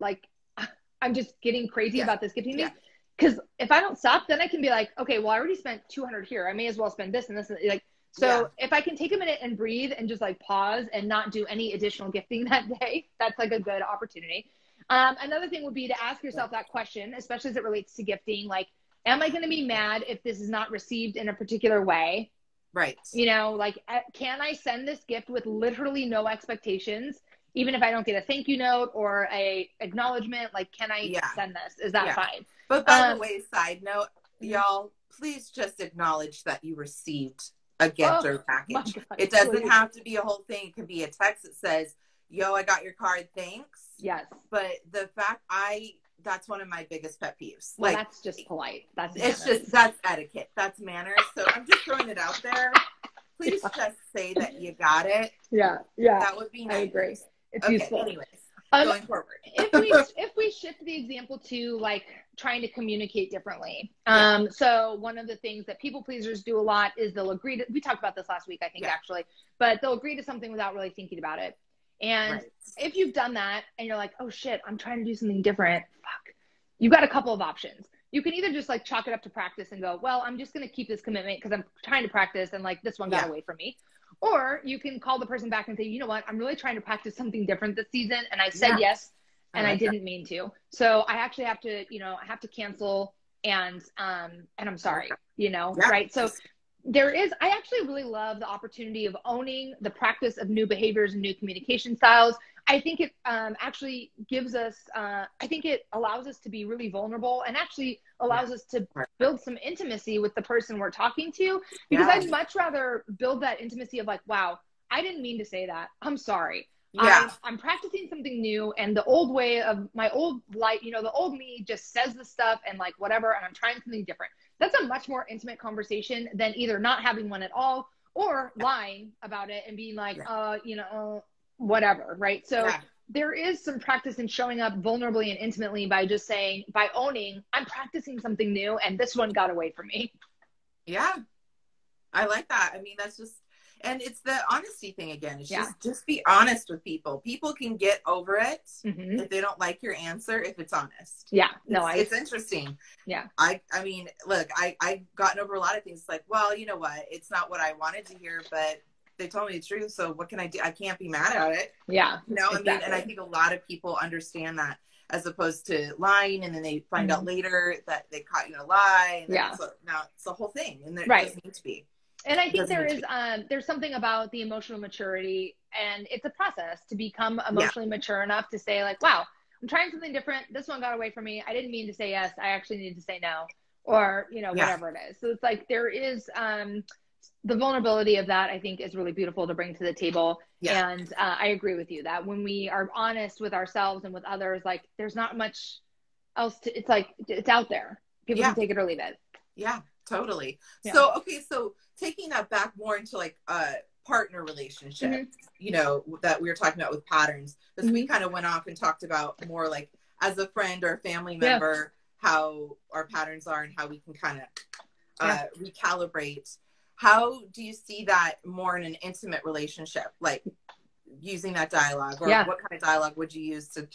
like, I'm just getting crazy Yeah. about this gifting Yeah. thing. Because if I don't stop, then I can be like, okay, well, I already spent 200 here. I may as well spend this and this. And like, so if I can take a minute and breathe and just like pause and not do any additional gifting that day, that's like a good opportunity. Um, another thing would be to ask yourself that question, especially as it relates to gifting. Like, am I going to be mad if this is not received in a particular way? right You know, like, can I send this gift with literally no expectations, even if I don't get a thank you note or a acknowledgement? Like, can I Yeah. send this? Is that Yeah. fine? But by Um, the way, side note, y'all, please just acknowledge that you received a gift Oh, or a oh, package. God, It doesn't please. have to be a whole thing. It can be a text that says, "Yo, I got your card, thanks." Yes. But the fact I that's one of my biggest pet peeves. Well, Like that's just polite. That's it's manners. just that's etiquette. That's manners. So I'm just throwing it out there. Please just say that you got it. yeah, yeah. That would be I nice. agree. It's Okay, useful. anyways, Um, going forward. if we if we shift the example to like trying to communicate differently um so one of the things that people pleasers do a lot is they'll agree to we talked about this last week i think Yeah. actually but they'll agree to something without really thinking about it and Right. if you've done that and you're like oh shit i'm trying to do something different fuck you've got a couple of options you can either just like chalk it up to practice and go well i'm just going to keep this commitment because i'm trying to practice and like this one got Yeah. away from me or you can call the person back and say you know what i'm really trying to practice something different this season and i said Yeah. yes and I, like that. didn't mean to. So I actually have to, you know, I have to cancel and um and I'm sorry, you know, Yeah. right? So there is I actually really love the opportunity of owning the practice of new behaviors and new communication styles. I think it um, actually gives us uh, I think it allows us to be really vulnerable and actually allows us to build some intimacy with the person we're talking to because Yeah. I'd much rather build that intimacy of like, wow, I didn't mean to say that. I'm sorry. yeah. I'm, I'm practicing something new and the old way of my old life you know the old me just says the stuff and like whatever and i'm trying something different that's a much more intimate conversation than either not having one at all or lying about it and being like Yeah. uh you know whatever right so yeah. there is some practice in showing up vulnerably and intimately by just saying by owning i'm practicing something new and this one got away from me Yeah. I like that. I mean, that's just, and it's the honesty thing again. It's Yeah. just, just be honest with people. People can get over it Mhm. if they don't like your answer if it's honest. Yeah. No, it's, I. it's interesting. Yeah. I, I mean, look, I, I've gotten over a lot of things. Like, well, you know what? It's not what I wanted to hear, but they told me the truth. So what can I do? I can't be mad at it. yeah. You know, I mean, and I think a lot of people understand that as opposed to lying, and then they find out later that they caught you in a lie. And Mm-hmm. Yeah. it's a, now it's a whole thing, and it Right. doesn't need to be. And I think there is um there's something about the emotional maturity and it's a process to become emotionally mature enough to say like, wow, I'm trying something different. This one got away from me. I didn't mean to say yes. I actually need to say no. Or, you know, Yeah. whatever it is. So it's like there is um the vulnerability of that I think is really beautiful to bring to the table. Yeah. And uh, I agree with you that when we are honest with ourselves and with others, like there's not much else to it's like it's out there. People Yeah. can take it or leave it. Yeah, totally. Yeah. So okay, so taking that back more into like a partner relationship, Mhm. you know, that we were talking about with patterns, because we Mm-hmm. kind of went off and talked about more like as a friend or a family Yeah. member how our patterns are and how we can kind of uh, recalibrate. How do you see that more in an intimate relationship, like using that dialogue, or Yeah. what kind of dialogue would you use to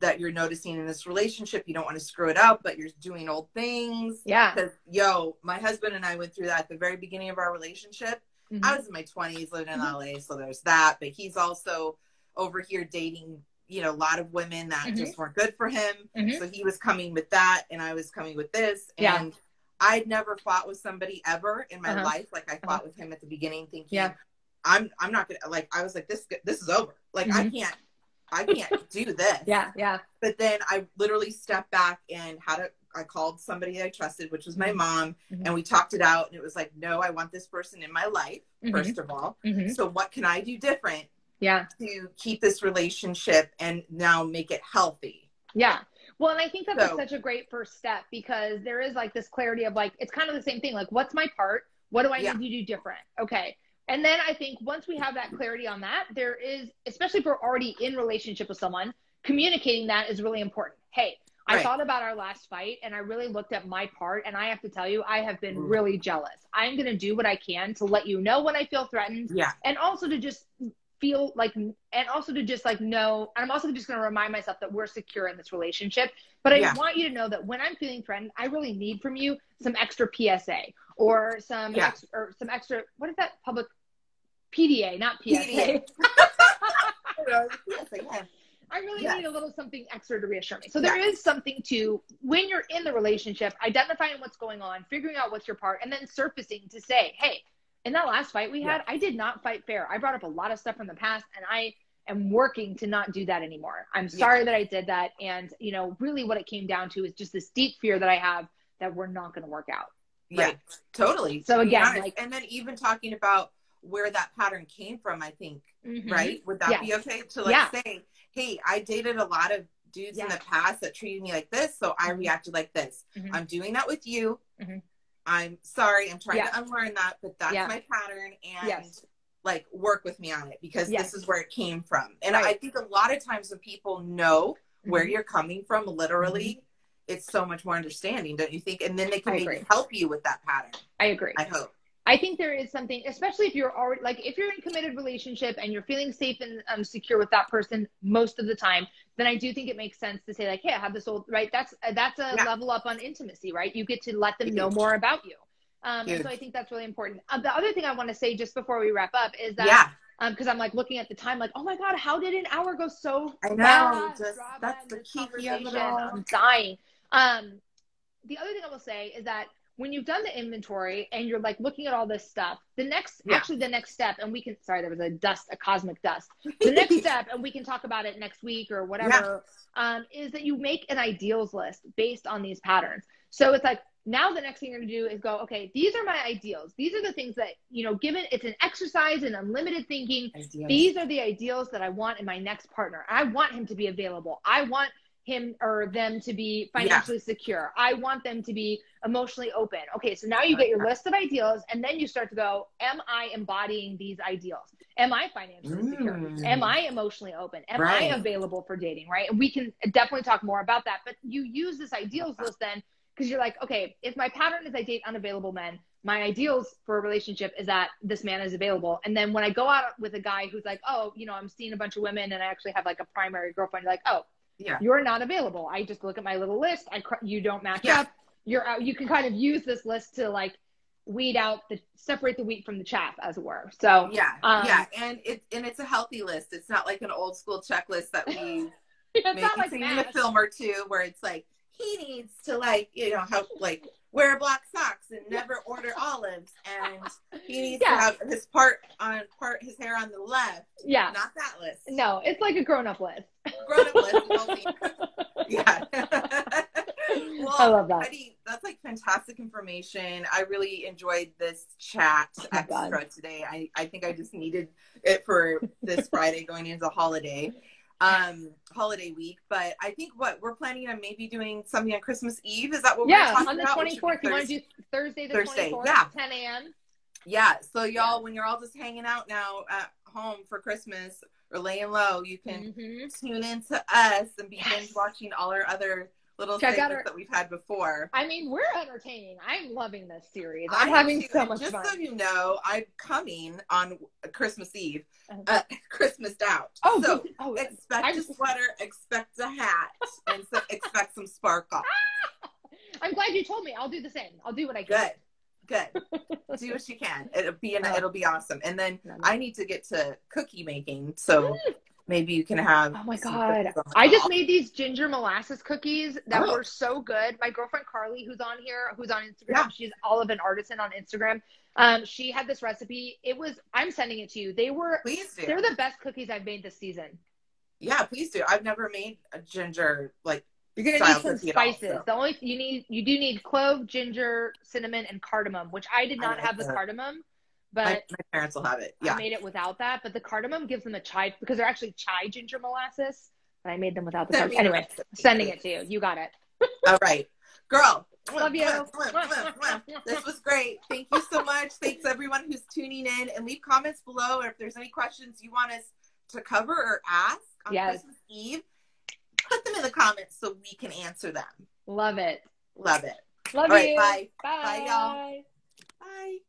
that you're noticing in this relationship? You don't want to screw it up, but you're doing old things. Yeah. Because yo, my husband and I went through that at the very beginning of our relationship. Mhm. I was in my twenties, living in Mhm. LA, so there's that. But he's also over here dating, you know, a lot of women that Mhm. just weren't good for him. Mhm. So he was coming with that, and I was coming with this. Yeah. And I'd never fought with somebody ever in my Uh-huh. life like I fought with him at the beginning, thinking, Yeah. I'm I'm not gonna like. I was like, this this is over. Like I Mhm. can't I can't do this Yeah, yeah. but then I literally stepped back and had a I called somebody I trusted, which was my mom, Mhm. and we talked it out. And it was like, no, I want this person in my life, Mhm. first of all. Mhm. So, what can I do different Yeah, to keep this relationship and now make it healthy? yeah. Well, and I think that's So- like such a great first step because there is like this clarity of like, it's kind of the same thing. Like, what's my part? What do I Yeah. need to do different? Okay. And then I think once we have that clarity on that, there is, especially if we're already in relationship with someone, communicating that is really important. Hey, I Right. thought about our last fight and I really looked at my part and I have to tell you, I have been Mm. really jealous. I'm going to do what I can to let you know when I feel threatened Yeah. and also to just feel like and also to just like know and i'm also just going to remind myself that we're secure in this relationship but i Yeah. want you to know that when i'm feeling threatened i really need from you some extra psa or some Yeah. ex, or some extra what is that public pda not psa PDA. yeah. I really Yes. need a little something extra to reassure me. So there is something to when you're in the relationship, identifying what's going on, figuring out what's your part, and then surfacing to say, hey, in that last fight we had, I did not fight fair. I brought up a lot of stuff from the past, and I am working to not do that anymore. I'm sorry that I did that. And, you know, really what it came down to is just this deep fear that I have that we're not going to work out. Yeah, totally. So again, like- and then even talking about where that pattern came from, I think, Mhm. right? Would that be okay to like Yeah. say, hey, I dated a lot of dudes in the past that treated me like this, so I Mhm. reacted like this. Mhm. I'm doing that with you. Mhm. I'm sorry. I'm trying Yeah. to unlearn that, but that's Yeah. my pattern, and Yes. like work with me on it because Yes. this is where it came from. And Right. I think a lot of times when people know where Mhm. you're coming from, literally, it's so much more understanding, don't you think? And then they can maybe help you with that pattern. I agree. I hope. I think there is something, especially if you're already like if you're in a committed relationship and you're feeling safe and um, secure with that person most of the time, then I do think it makes sense to say like, hey, I have this old right. That's uh, that's a Yeah. level up on intimacy, right? You get to let them know more about you. Um, so I think that's really important. Uh, the other thing I want to say just before we wrap up is that yeah. because I'm like looking at the time, like, oh my god, how did an hour go so I know, fast? just- that's the key of it all. I'm dying. Um, the other thing I will say is that when you've done the inventory and you're like looking at all this stuff, the next Yeah. actually the next step, and we can sorry, there was a dust, a cosmic dust. The next step, and we can talk about it next week or whatever, um, is that you make an ideals list based on these patterns. So it's like now the next thing you're gonna do is go, okay, these are my ideals. These are the things that, you know, given it's an exercise in unlimited thinking, Ideas. these are the ideals that I want in my next partner. I want him to be available. I want him or them to be financially secure. I want them to be emotionally open. Okay, so now you get your list of ideals and then you start to go, am I embodying these ideals? Am I financially secure? Mm. Am I emotionally open? Am Right. I available for dating? Right. And we can definitely talk more about that. But you use this ideals list then because you're like, okay, if my pattern is I date unavailable men, my ideals for a relationship is that this man is available. And then when I go out with a guy who's like, oh, you know, I'm seeing a bunch of women and I actually have like a primary girlfriend, you're like, oh, Yeah. you're not available. I just look at my little list. I cr- you don't match Yeah. up. You're out. You can kind of use this list to like weed out the separate the wheat from the chaff, as it were. So Yeah, Um, yeah, and it and it's a healthy list. It's not like an old school checklist that we it's maybe not like seen in a film or two, where it's like he needs to like you know how like wear black socks and never order olives, and he needs Yeah. to have his part on part his hair on the left. Yeah. Not that list. No, it's like a grown up list. grown up list. yeah. well, I love that. Heidi, that's like fantastic information. I really enjoyed this chat Oh extra today. I, I think I just needed it for this Friday going into the holiday, um, holiday week. But I think what we're planning on maybe doing something on Christmas Eve. Is that what Yeah, we're talking on the about? Which would be 24th. You want to do Thursday the Thursday, 24th, yeah. 10 a.m. Yeah. So y'all, when you're all just hanging out now at home for Christmas or laying low, you can Mhm. tune into us and be Yes. watching all our other little Check out our- that we've had before. I mean, we're entertaining. I'm loving this series. I I'm am having too. so much Just fun. so you know, I'm coming on Christmas Eve, Uh-huh. uh, Christmased out. oh, so oh, expect I'm- a sweater, expect a hat, and so expect some sparkle. I'm glad you told me. I'll do the same. I'll do what I can. Good, good. Do what you can. It'll be an, Oh. it'll be awesome. And then. I need to get to cookie making, so maybe you can have. Oh my god! cookies on the I just made these ginger molasses cookies that Oh. were so good. My girlfriend Carly, who's on here, who's on Instagram, Yeah. she's of an Artisan on Instagram. Um, she had this recipe. It was. I'm sending it to you. They were. Please do. They're the best cookies I've made this season. Yeah, please do. I've never made a ginger like You're gonna need some cookie at all, spices. so. The only you need you do need clove, ginger, cinnamon, and cardamom, which I did I not like have the that. cardamom, my, but my parents will have it. Yeah. I made it without that. But the cardamom gives them a chai because they're actually chai ginger molasses. But I made them without the cardamom. Anyway, sending it to you. You got it. All right. Girl. Love you. This was great. Thank you so much. Thanks everyone who's tuning in and leave comments below if there's any questions you want us to cover or ask on Yes. Christmas Eve. Put them in the comments so we can answer them. Love it. Love it. Love All right, you. bye. Bye. Bye, y'all.